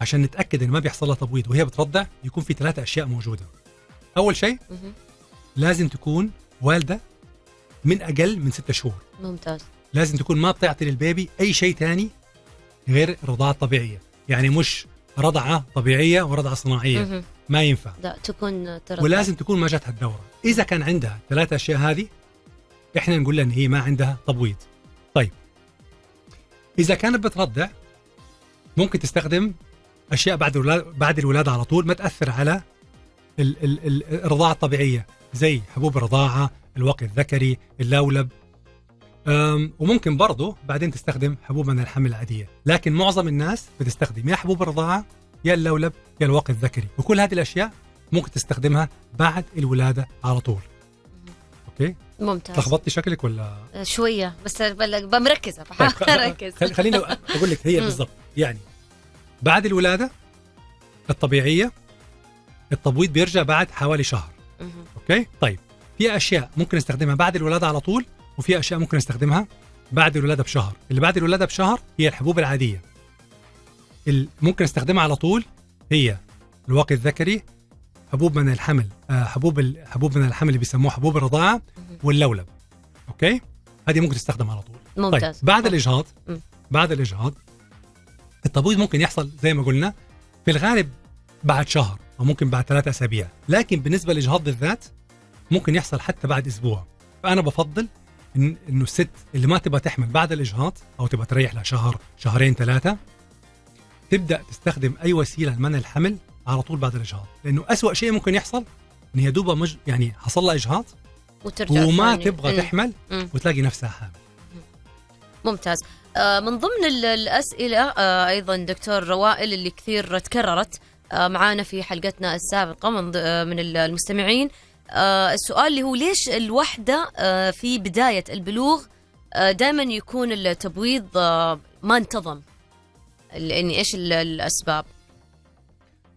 عشان نتأكد إن ما بيحصل لها تبويض وهي بترضع يكون في ثلاثة أشياء موجودة. أول شيء. لازم تكون والدة من أقل من ستة شهور. ممتاز. لازم تكون ما بتعطي للبيبي أي شيء تاني غير الرضاعه الطبيعيه يعني مش رضعة طبيعية ورضعة صناعية. ما ينفع. لا تكون ترى ولازم تكون ما جاتها الدورة. إذا كان عندها ثلاثة أشياء هذه إحنا نقول لها إن هي ما عندها تبويض. طيب. إذا كانت بترضع ممكن تستخدم أشياء بعد الولاده بعد الولادة على طول ما تأثر على ال- ال- ال- الرضاعة الطبيعية. زي حبوب الرضاعه الوقي الذكري اللولب. وممكن برضه بعدين تستخدم حبوب من الحمل العادية. لكن معظم الناس بتستخدم يا حبوب الرضاعه يا اللولب يا الواقي الذكري. وكل هذه الأشياء ممكن تستخدمها بعد الولادة على طول. okay؟ ممتاز. لخبطتي شكلك ولا؟ شوية بس مركزه طيب بحاول أركز. خل- خليني أقول لك هي. بالضبط. يعني بعد الولادة الطبيعية التبويض بيرجع بعد حوالي شهر. okay؟ طيب في أشياء ممكن نستخدمها بعد الولادة على طول وفي أشياء ممكن نستخدمها بعد الولادة بشهر. اللي بعد الولادة بشهر هي الحبوب العادية. اللي ممكن نستخدمها على طول هي الواقي الذكري حبوب من الحمل آه، حبوب حبوب من الحمل اللي بيسموها حبوب الرضاعة واللولب. أوكي؟ هذه ممكن تستخدم على طول. ممتاز. طيب. بعد الاجهاض. بعد الإجهاض التبويض ممكن يحصل زي ما قلنا في الغالب بعد شهر. أو ممكن بعد ثلاثة أسابيع لكن بالنسبة للاجهاض بالذات ممكن يحصل حتى بعد أسبوع فأنا بفضل إن إنه الست اللي ما تبغى تحمل بعد الإجهاض أو تبغى تريح لها شهر شهرين ثلاثة تبدأ تستخدم أي وسيلة لمنع الحمل على طول بعد الإجهاض لأنه أسوأ شيء ممكن يحصل إن هي دوبها مج... يعني حصل لها إجهاض وترجع وما ثاني. تبغى مم. تحمل مم. وتلاقي نفسها حامل ممتاز آه، من ضمن ال- الأسئلة آه، أيضا دكتور روائل اللي كثير تكررت معانا في حلقتنا السابقة من آه، من ال- المستمعين. آه، السؤال اللي هو ليش الوحدة آه، في بداية البلوغ دائما يكون التبويض آه، ما انتظم؟ يعني إيش ال- الأسباب؟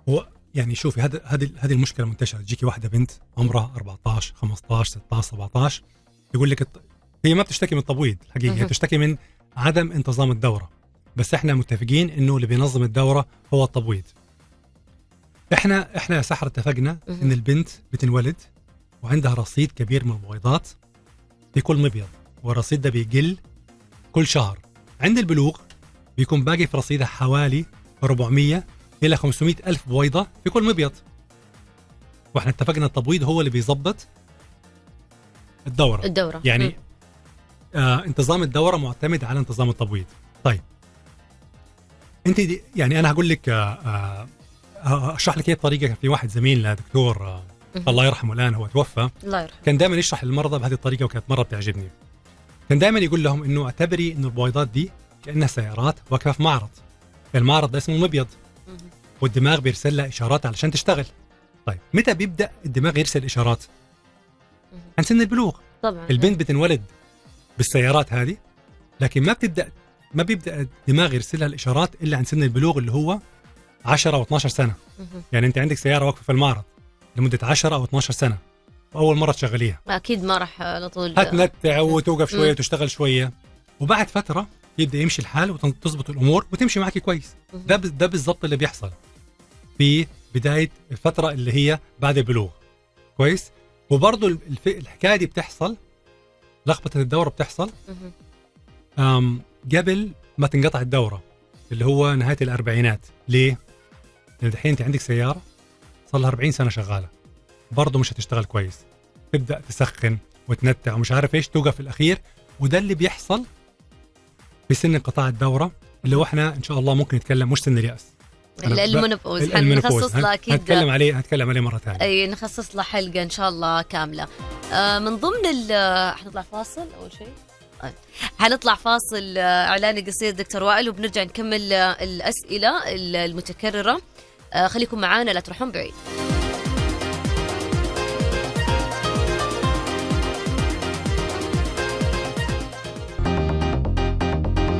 هو يعني شوفي هذا هذه هذه المشكلة منتشره تجيكي واحدة بنت عمرها 14 15 16 17 يقول لك هي ما بتشتكي من التبويض الحقيقة هي. بتشتكي من عدم انتظام الدورة. بس إحنا متفقين إنه اللي بينظم الدورة هو التبويض. إحنا إحنا يا سحر اتفقنا. إن البنت بتنولد وعندها رصيد كبير من البويضات في كل مبيض والرصيد ده بيقل كل شهر. عند البلوغ بيكون باقي في رصيدها حوالي 400 إلى 500 ألف بويضه في كل مبيض. وإحنا اتفقنا التبويض هو اللي بيظبط الدورة. الدورة. يعني. آه انتظام الدورة معتمد على انتظام التبويض. طيب. انت دي يعني أنا هقول لك آه آه اشرح لك هي الطريقة في واحد زميل دكتور آه. الله يرحمه الآن هو توفى. الله يرحمه. كان دائما يشرح للمرضى بهذه الطريقة وكانت مرة بتعجبني. كان دائما يقول لهم إنه أعتبري إنه البويضات دي كأنها سيارات واقفة في معرض. المعرض ده اسمه مبيض. والدماغ بيرسل لها إشارات علشان تشتغل. طيب متى بيبدأ الدماغ يرسل إشارات. عن سن البلوغ. طبعا. البنت بتنولد بالسيارات هذه لكن ما بتبدأ ما بيبدأ الدماغ يرسلها الإشارات إلا عن سن البلوغ اللي هو 10 أو 12 سنة. يعني أنت عندك سيارة واقفة في المعرض لمدة 10 أو 12 سنة. وأول مرة تشغليها. أكيد ما راح على طول. هتنتع وتوقف شوية. وتشتغل شوية. وبعد فترة يبدأ يمشي الحال وتظبط الأمور وتمشي معك كويس. ده ده بالضبط اللي بيحصل في بداية الفترة اللي هي بعد البلوغ. كويس؟ وبرضه الف- الحكاية دي بتحصل لخبطة الدورة بتحصل. أم قبل ما تنقطع الدورة اللي هو نهاية الأربعينات. ليه؟ لأن الحين أنت عندك سيارة صار لها 40 سنة شغالة. برضه مش هتشتغل كويس. تبدأ تسخن وتنتع ومش عارف إيش توقف في الأخير. وده اللي بيحصل في سن انقطاع الدورة اللي هو إحنا إن شاء الله ممكن نتكلم مش سن اليأس. أنا ب- ال menopause ال- ال menopause. حنخصص له أكيد هنتكلم عليه هنتكلم عليه مرة ثانية. أي نخصص له حلقة إن شاء الله كاملة. آه من ضمن ال حنطلع فاصل أول شيء؟ آه، حنطلع فاصل آه، اعلاني قصير دكتور وائل وبنرجع نكمل آه، الأسئلة ال- المتكررة. خليكم معانا لا تروحون بعيد.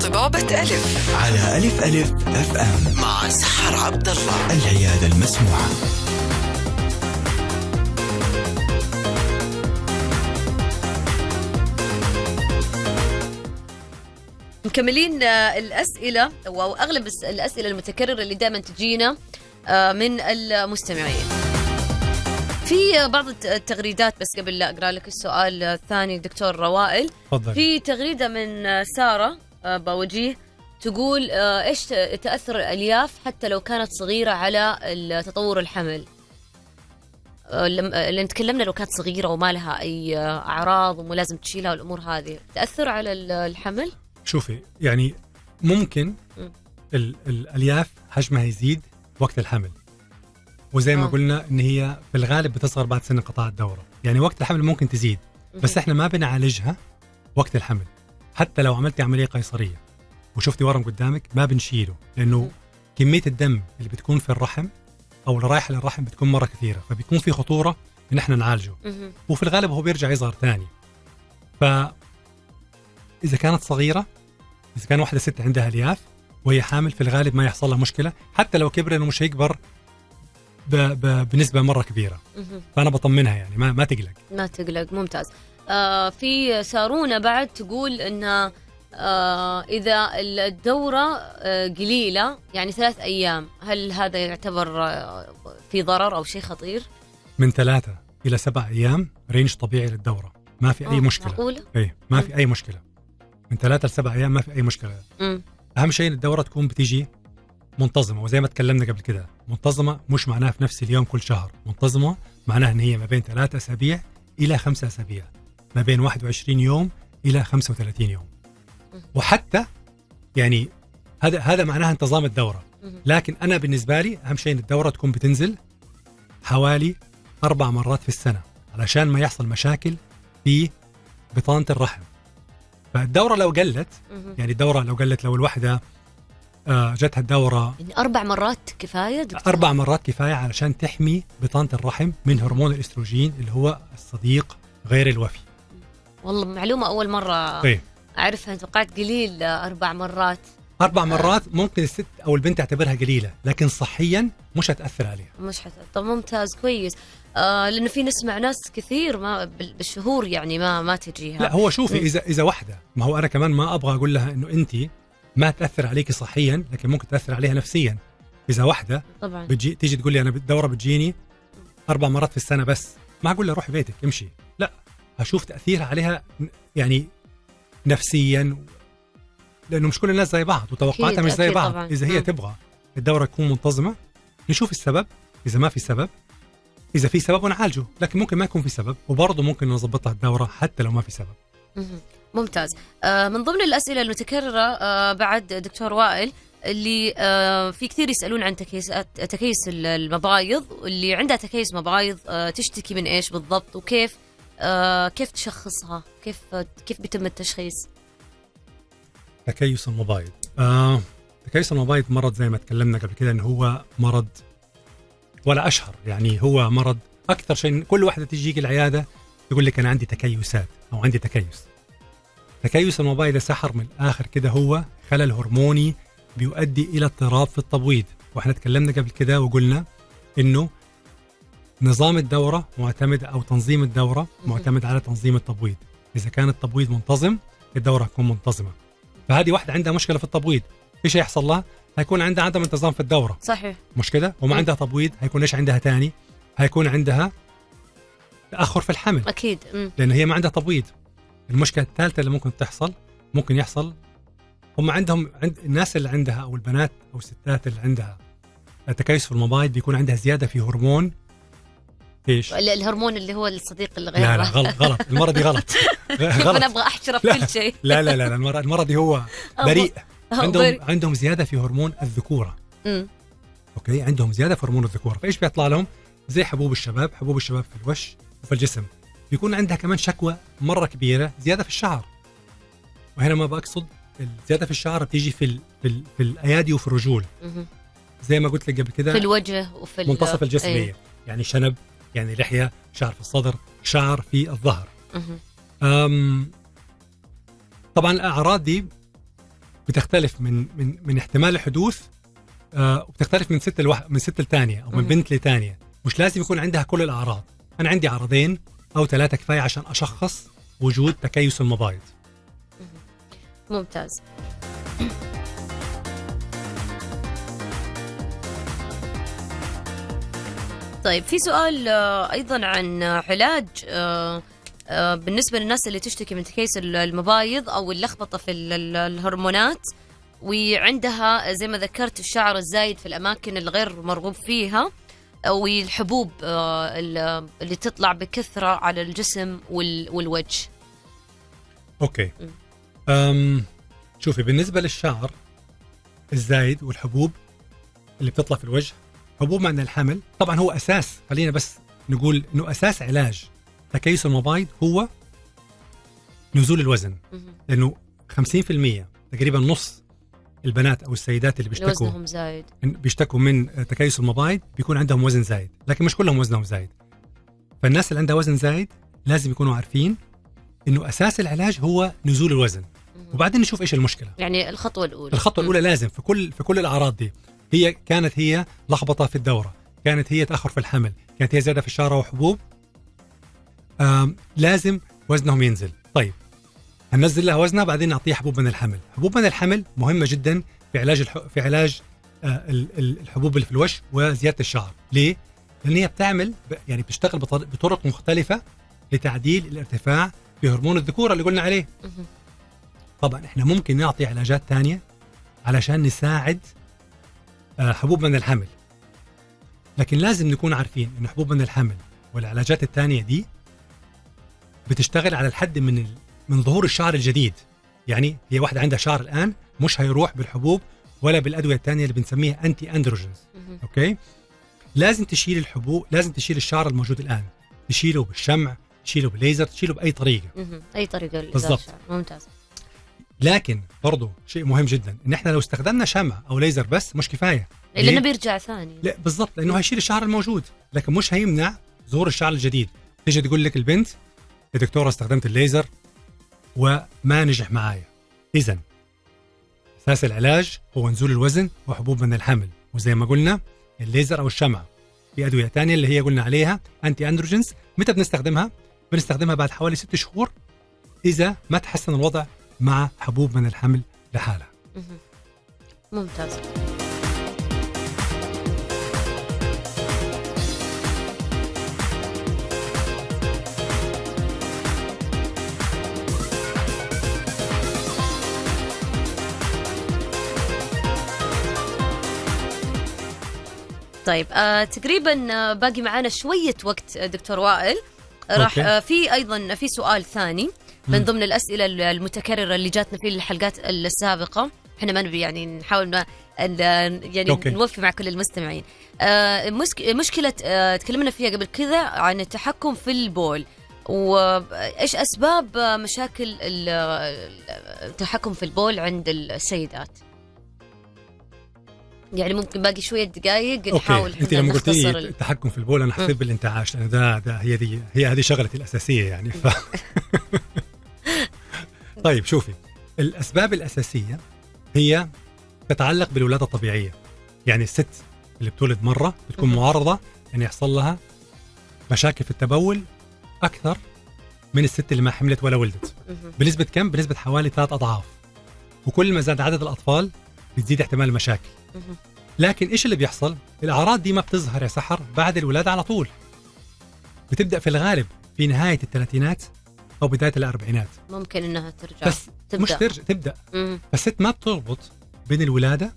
طبابة ألف. على ألف ألف أف أم مع سحر عبد الله. العيادة المسموعة. مكملين آه، اغلب الس- الأسئلة المتكررة اللي دائما تجينا. آه، من المستمعين. في آه، بعض الت- التغريدات بس قبل لا أقرأ لك السؤال الثاني دكتور وائل تفضل. في تغريدة من آه، سارة آه، بوجيه تقول آه، إيش تأثر الألياف حتى لو كانت صغيرة على تطور الحمل؟ آه، آه، لأن تكلمنا لو كانت صغيرة وما لها أي آه، أعراض ومو لازم تشيلها والأمور هذه. تأثر على ال- الحمل؟ شوفي يعني ممكن مم. ال- الألياف حجمها يزيد وقت الحمل وزي ما آه. قلنا إن هي في الغالب بتصغر بعد سن انقطاع الدورة يعني وقت الحمل ممكن تزيد بس إحنا ما بنعالجها وقت الحمل حتى لو عملتي عملية قيصرية وشفتي ورم قدامك ما بنشيله لأنه. كمية الدم اللي بتكون في الرحم أو اللي رايحه للرحم بتكون مرة كثيرة فبيكون في خطورة إن إحنا نعالجه. وفي الغالب هو بيرجع يظهر ثاني ف إذا كانت صغيرة إذا كان واحدة ست عندها الياف وهي حامل في الغالب ما يحصل لها مشكلة حتى لو كبر انه مش هيكبر ب... ب... بنسبة مرة كبيرة. فأنا بطمنها يعني ما ما تقلق ما تقلق ممتاز آه في سارونا بعد تقول انها آه إذا الدورة آه قليلة يعني ثلاث أيام هل هذا يعتبر آه في ضرر أو شيء خطير؟ من ثلاثة إلى سبع أيام رينج طبيعي للدورة ما في أي مشكلة معقولة؟ اي ما في أي مشكلة من ثلاثة لسبع أيام ما في أي مشكلة مم. أهم شيء إن الدورة تكون بتيجي منتظمة وزي ما تكلمنا قبل كده منتظمة مش معناها في نفس اليوم كل شهر منتظمة معناها إن هي ما بين ثلاثة أسابيع إلى خمسة أسابيع ما بين 21 يوم إلى 35 يوم. وحتى يعني هذا هذا معناها انتظام الدورة. لكن أنا بالنسبة لي أهم شيء إن الدورة تكون بتنزل حوالي أربع مرات في السنة علشان ما يحصل مشاكل في بطانة الرحم. فالدورة لو قلت. يعني الدورة لو قلت لو الوحدة آه، جتها الدورة يعني أربع مرات كفاية دكتور؟ أربع مرات كفاية علشان تحمي بطانة الرحم من هرمون الأستروجين اللي هو الصديق غير الوفي والله معلومة أول مرة طيب أعرفها توقعت قليل آه، أربع مرات أربع مرات ممكن الست أو البنت تعتبرها قليلة لكن صحيا مش هتأثر عليها. مش حتى طب ممتاز كويس. آه لأنه في نسمع ناس كثير ما بال- بالشهور يعني ما ما تجيها. لا هو شوفي. إذا إذا واحدة ما هو أنا كمان ما أبغى أقول لها إنه انت ما تأثر عليك صحيا لكن ممكن تأثر عليها نفسيا. إذا واحدة طبعا. بتجي تيجي تقول لي أنا الدوره بتجيني أربع مرات في السنة بس. ما أقول لها روحي بيتك امشي. لا هشوف تأثيرها عليها يعني نفسيا لأنه مش كل الناس زي بعض وتوقعاتها مش زي بعض. طبعاً. إذا هي مم. تبغى الدورة تكون منتظمة نشوف السبب. إذا ما في سبب إذا في سبب ونعالجه. لكن ممكن ما يكون في سبب وبرضه ممكن نظبط لها الدورة حتى لو ما في سبب. ممتاز. آه من ضمن الأسئلة المتكررة آه بعد دكتور وائل اللي آه في كثير يسألون عن تكيس ال- المبايض واللي عندها تكيس مبايض تشتكي من إيش بالضبط وكيف كيف تشخصها؟ كيف كيف بيتم التشخيص؟ تكيس المبايض. آه تكيس المبايض مرض زي ما تكلمنا قبل كده انه هو مرض ولا أشهر يعني هو مرض أكثر شيء. كل واحدة تجيك العيادة تقول لك أنا عندي تكيسات أو عندي تكيس. تكيس المبايض سحر من الآخر كده هو خلل هرموني بيؤدي إلى اضطراب في التبويض. وإحنا تكلمنا قبل كده وقلنا إنه نظام الدورة معتمد أو تنظيم الدورة مهم. معتمد على تنظيم التبويض. إذا كان التبويض منتظم الدورة تكون منتظمة. فهذه واحدة عندها مشكلة في التبويض. إيش هيحصل لها؟ هيكون عندها عدم انتظام في الدورة. صحيح. مش كده؟ وما. عندها تبويض هيكون إيش عندها تاني؟ هيكون عندها تأخر في الحمل. أكيد. مم. لأن هي ما عندها تبويض. المشكلة الثالثة اللي ممكن تحصل ممكن يحصل هم عندهم عند الناس اللي عندها أو البنات أو الستات اللي عندها تكيس في المبايض بيكون عندها زيادة في هرمون إيش؟ ال- الهرمون اللي هو الصديق الغير لا لا غلط غلط. المرة دي غلط. أنا غلط أبغى أحشرة في لا. كل شيء. لا لا لا المرة دي هو بريء. عندهم عندهم زيادة في هرمون الذكورة. مم. أوكي؟ عندهم زيادة في هرمون الذكورة. فإيش بيطلع لهم؟ زي حبوب الشباب حبوب الشباب في الوش وفي الجسم. بيكون عندها كمان شكوى مرة كبيرة زيادة في الشعر. وهنا ما بقصد الزياده في الشعر بتيجي في ال في, ال في الأيادي وفي الرجول. زي ما قلت لك قبل في كده الوجه وفي منتصف الجسم. هي يعني شنب يعني لحية شعر في الصدر شعر في الظهر. أم طبعا الأعراض دي بتختلف من من من احتمال الحدوث آه وبتختلف من ست لوح من ست لثانيه أو من. بنت لثانيه مش لازم يكون عندها كل الأعراض أنا عندي عرضين أو ثلاثة كفاية عشان أشخص وجود تكيس المبايض ممتاز طيب في سؤال آه، أيضا عن علاج آه، آه، بالنسبة للناس اللي تشتكي من تكيس المبايض أو اللخبطة في ال- ال- الهرمونات وعندها زي ما ذكرت الشعر الزايد في الأماكن الغير مرغوب فيها والحبوب ال- اللي تطلع بكثرة على الجسم وال- والوجه أوكي. أم شوفي بالنسبة للشعر الزايد والحبوب اللي بتطلع في الوجه حبوب معنى الحمل. طبعا هو أساس خلينا بس نقول إنه أساس علاج تكيس المبايض هو نزول الوزن. لأنه 50% تقريبا نص البنات أو السيدات اللي بيشتكوا وزنهم زايد. بيشتكوا من تكيس المبايض بيكون عندهم وزن زايد. لكن مش كلهم وزنهم زايد. فالناس اللي عندها وزن زايد لازم يكونوا عارفين إنه أساس العلاج هو نزول الوزن. وبعدين نشوف إيش المشكلة. يعني الخطوة الأولى. الخطوة الأولى لازم في كل في كل الأعراض دي. هي كانت هي لخبطة في الدورة كانت هي تأخر في الحمل كانت هي زيادة في الشعر وحبوب. لازم وزنهم ينزل. طيب هننزل لها وزنها بعدين نعطيها حبوب من الحمل. حبوب من الحمل مهمة جدا في علاج الح... في علاج آه ال- ال- الحبوب اللي في الوش وزيادة الشعر. ليه؟ لأن هي بتعمل يعني بتشتغل بطر- بطرق مختلفة لتعديل الارتفاع في هرمون الذكورة اللي قلنا عليه. طبعا إحنا ممكن نعطي علاجات تانية علشان نساعد حبوب من الحمل. لكن لازم نكون عارفين إنه حبوب من الحمل والعلاجات التانية دي بتشتغل على الحد من ال... من ظهور الشعر الجديد. يعني هي واحدة عندها شعر الآن مش هيروح بالحبوب ولا بالأدوية التانية اللي بنسميها anti-androgens مهم. okay؟ لازم تشيل الحبوب لازم تشيل الشعر الموجود الآن. تشيله بالشمع تشيله بالليزر تشيله بأي طريقة. مهم. أي طريقة بالضبط. ممتاز. لكن برضو شيء مهم جدا إن إحنا لو استخدمنا شمع أو ليزر بس مش كفاية. لأنه؟ بيرجع ثاني. لا بالضبط لأنه هيشيل الشعر الموجود لكن مش هيمنع ظهور الشعر الجديد. تيجي تقول لك البنت يا دكتورة استخدمت الليزر وما نجح معايا. اذا أساس العلاج هو نزول الوزن وحبوب من الحمل. وزي ما قلنا الليزر أو الشمع في أدوية ثانية اللي هي قلنا عليها انتي اندروجينز متى بنستخدمها؟ بنستخدمها بعد حوالي ست شهور إذا ما تحسن الوضع مع حبوب من الحمل لحالها. ممتاز طيب آه تقريبا آه باقي معنا شوية وقت آه، دكتور وائل راح. آه في أيضا في سؤال ثاني من ضمن الأسئلة المتكررة اللي جاتنا في الحلقات السابقة. إحنا ما نبي يعني نحاول ما يعني okay. نوفي مع كل المستمعين. آه مشكلة آه تكلمنا فيها قبل كذا عن التحكم في البول. وإيش أسباب مشاكل ال- ال- التحكم في البول عند السيدات؟ يعني ممكن باقي شوية دقائق نحاول أنت لما قلت لي نختصر ال- التحكم في البول أنا. حسيت بالانتعاش لأنه ده ده هي دي هي هذه شغلتي الأساسية يعني ف طيب شوفي. الأسباب الأساسية هي تتعلق بالولادة الطبيعية. يعني الست اللي بتولد مرة بتكون. معرضه إن يحصل لها مشاكل في التبول أكثر من الست اللي ما حملت ولا ولدت. بنسبة كم؟ بنسبة حوالي ثلاث أضعاف. وكل ما زاد عدد الأطفال بتزيد احتمال المشاكل. لكن إيش اللي بيحصل؟ الأعراض دي ما بتظهر يا سحر بعد الولادة على طول. بتبدأ في الغالب في نهاية الثلاثينات أو بداية الأربعينات. ممكن إنها ترجع. بس تبدأ. مش ترجع تبدأ. مهم. فالست ما بتربط بين الولادة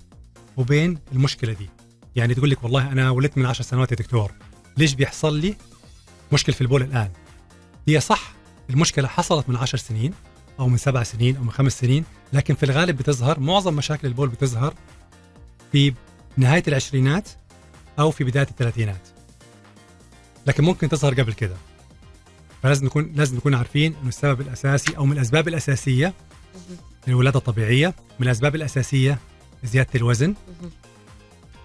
وبين المشكلة دي. يعني تقول لك والله أنا ولدت من عشر سنوات يا دكتور ليش بيحصل لي مشكلة في البول الآن؟ هي صح المشكلة حصلت من عشر سنين أو من سبع سنين أو من خمس سنين لكن في الغالب بتظهر معظم مشاكل البول بتظهر في نهاية العشرينات أو في بداية الثلاثينات. لكن ممكن تظهر قبل كده. فلازم نكون لازم نكون عارفين إنه السبب الأساسي أو من الأسباب الأساسية للولادة الطبيعية من الأسباب الأساسية زيادة الوزن.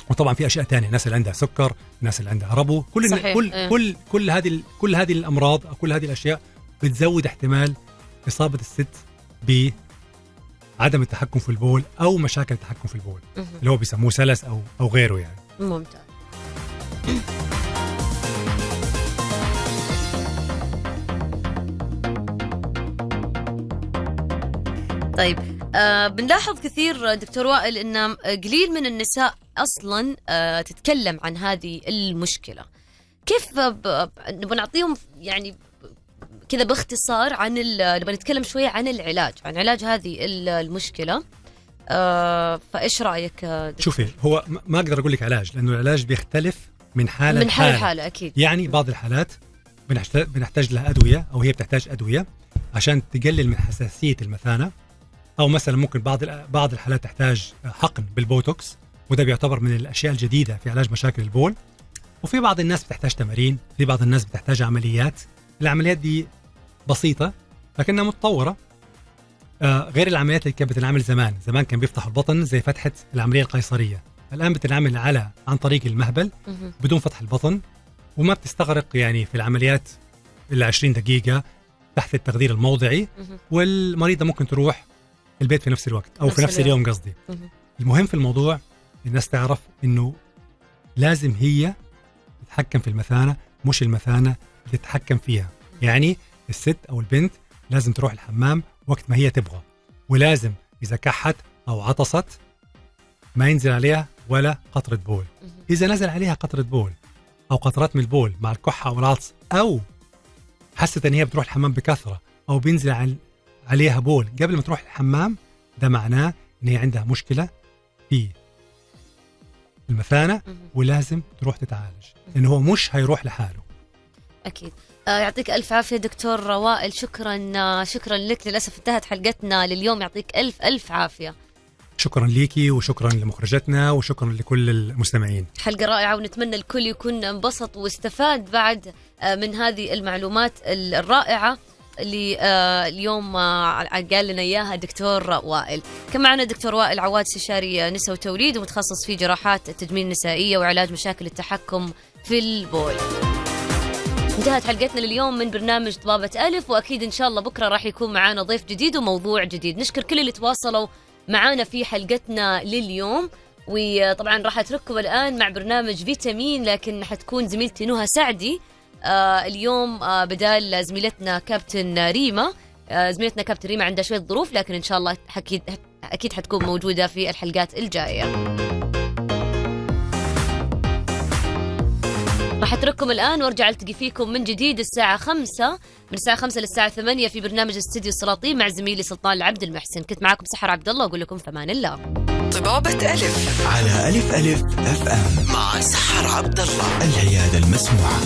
وطبعا في أشياء ثانية الناس اللي عندها سكر الناس اللي عندها ربو كل صحيح، كل إيه. كل كل هذه كل هذه الأمراض أو كل هذه الأشياء بتزود احتمال إصابة الست بعدم التحكم في البول أو مشاكل التحكم في البول. اللي هو بيسموه سلس أو أو غيره يعني ممتاز طيب آه بنلاحظ كثير دكتور وائل إن قليل من النساء أصلا آه تتكلم عن هذه المشكلة كيف نبغى نعطيهم يعني كذا باختصار عن نبغى نتكلم شوية عن العلاج عن علاج هذه ال- المشكلة آه فإيش رأيك آه، دكتور؟ شوفي هو ما أقدر أقول لك علاج لأنه العلاج بيختلف من حالة من حال لحالة. لحالة أكيد يعني بعض الحالات بنحتاج, بنحتاج لها أدوية أو هي بتحتاج أدوية عشان تقلل من حساسية المثانة أو مثلا ممكن بعض ال- بعض الحالات تحتاج حقن بالبوتوكس وده بيعتبر من الأشياء الجديدة في علاج مشاكل البول. وفي بعض الناس بتحتاج تمارين في بعض الناس بتحتاج عمليات. العمليات دي بسيطة لكنها متطورة. آه غير العمليات اللي كانت بتنعمل زمان زمان كان بيفتحوا البطن زي فتحة العملية القيصرية. الآن بتنعمل على عن طريق المهبل. بدون فتح البطن وما بتستغرق يعني في العمليات إلا 20 دقيقة تحت التخدير الموضعي. والمريضة ممكن تروح البيت في نفس الوقت أو نفس في نفس اليوم. اليوم قصدي مهم. المهم في الموضوع الناس تعرف إنه لازم هي تتحكم في المثانة مش المثانة اللي تتحكم فيها يعني الست أو البنت لازم تروح الحمام وقت ما هي تبغى ولازم إذا كحت أو عطست ما ينزل عليها ولا قطرة بول. إذا نزل عليها قطرة بول أو قطرات من البول مع الكحة أو العطس أو حست إن هي بتروح الحمام بكثرة أو بينزل عليها بول. قبل ما تروح الحمام ده معناه إن هي عندها مشكلة في المثانة. ولازم تروح تتعالج. لأنه هو مش هيروح لحاله. أكيد. آه، يعطيك ألف عافية دكتور وائل شكرا آه، شكرا لك. للأسف انتهت حلقتنا لليوم. يعطيك ألف ألف عافية. شكرا ليكي وشكرا لمخرجتنا وشكرا لكل المستمعين. حلقة رائعة ونتمنى الكل يكون انبسط واستفاد بعد آه، من هذه المعلومات ال- الرائعة. اللي آه، اليوم آه، قال لنا إياها دكتور وائل. كان معنا دكتور وائل عواد استشاري نساء وتوليد ومتخصص في جراحات التجميل النسائية وعلاج مشاكل التحكم في البول. انتهت حلقتنا لليوم من برنامج طبابة ألف وأكيد إن شاء الله بكرة راح يكون معانا ضيف جديد وموضوع جديد. نشكر كل اللي تواصلوا معانا في حلقتنا لليوم. وطبعا راح أترككم الآن مع برنامج فيتامين لكن حتكون زميلتي نهى سعدي. آه اليوم آه بدال زميلتنا كابتن ريما آه زميلتنا كابتن ريما عندها شوية ظروف لكن إن شاء الله أكيد أكيد حتكون موجودة في الحلقات الجاية. راح أترككم الآن وأرجع ألتقي فيكم من جديد الساعة خمسة من الساعة خمسة للساعة ثمانية في برنامج استديو السلاطين مع زميلي سلطان العبد المحسن. كنت معاكم سحر عبد الله واقول لكم فمان الله. طبابة ألف على ألف ألف أف أم مع سحر عبد الله. العيادة المسموعة.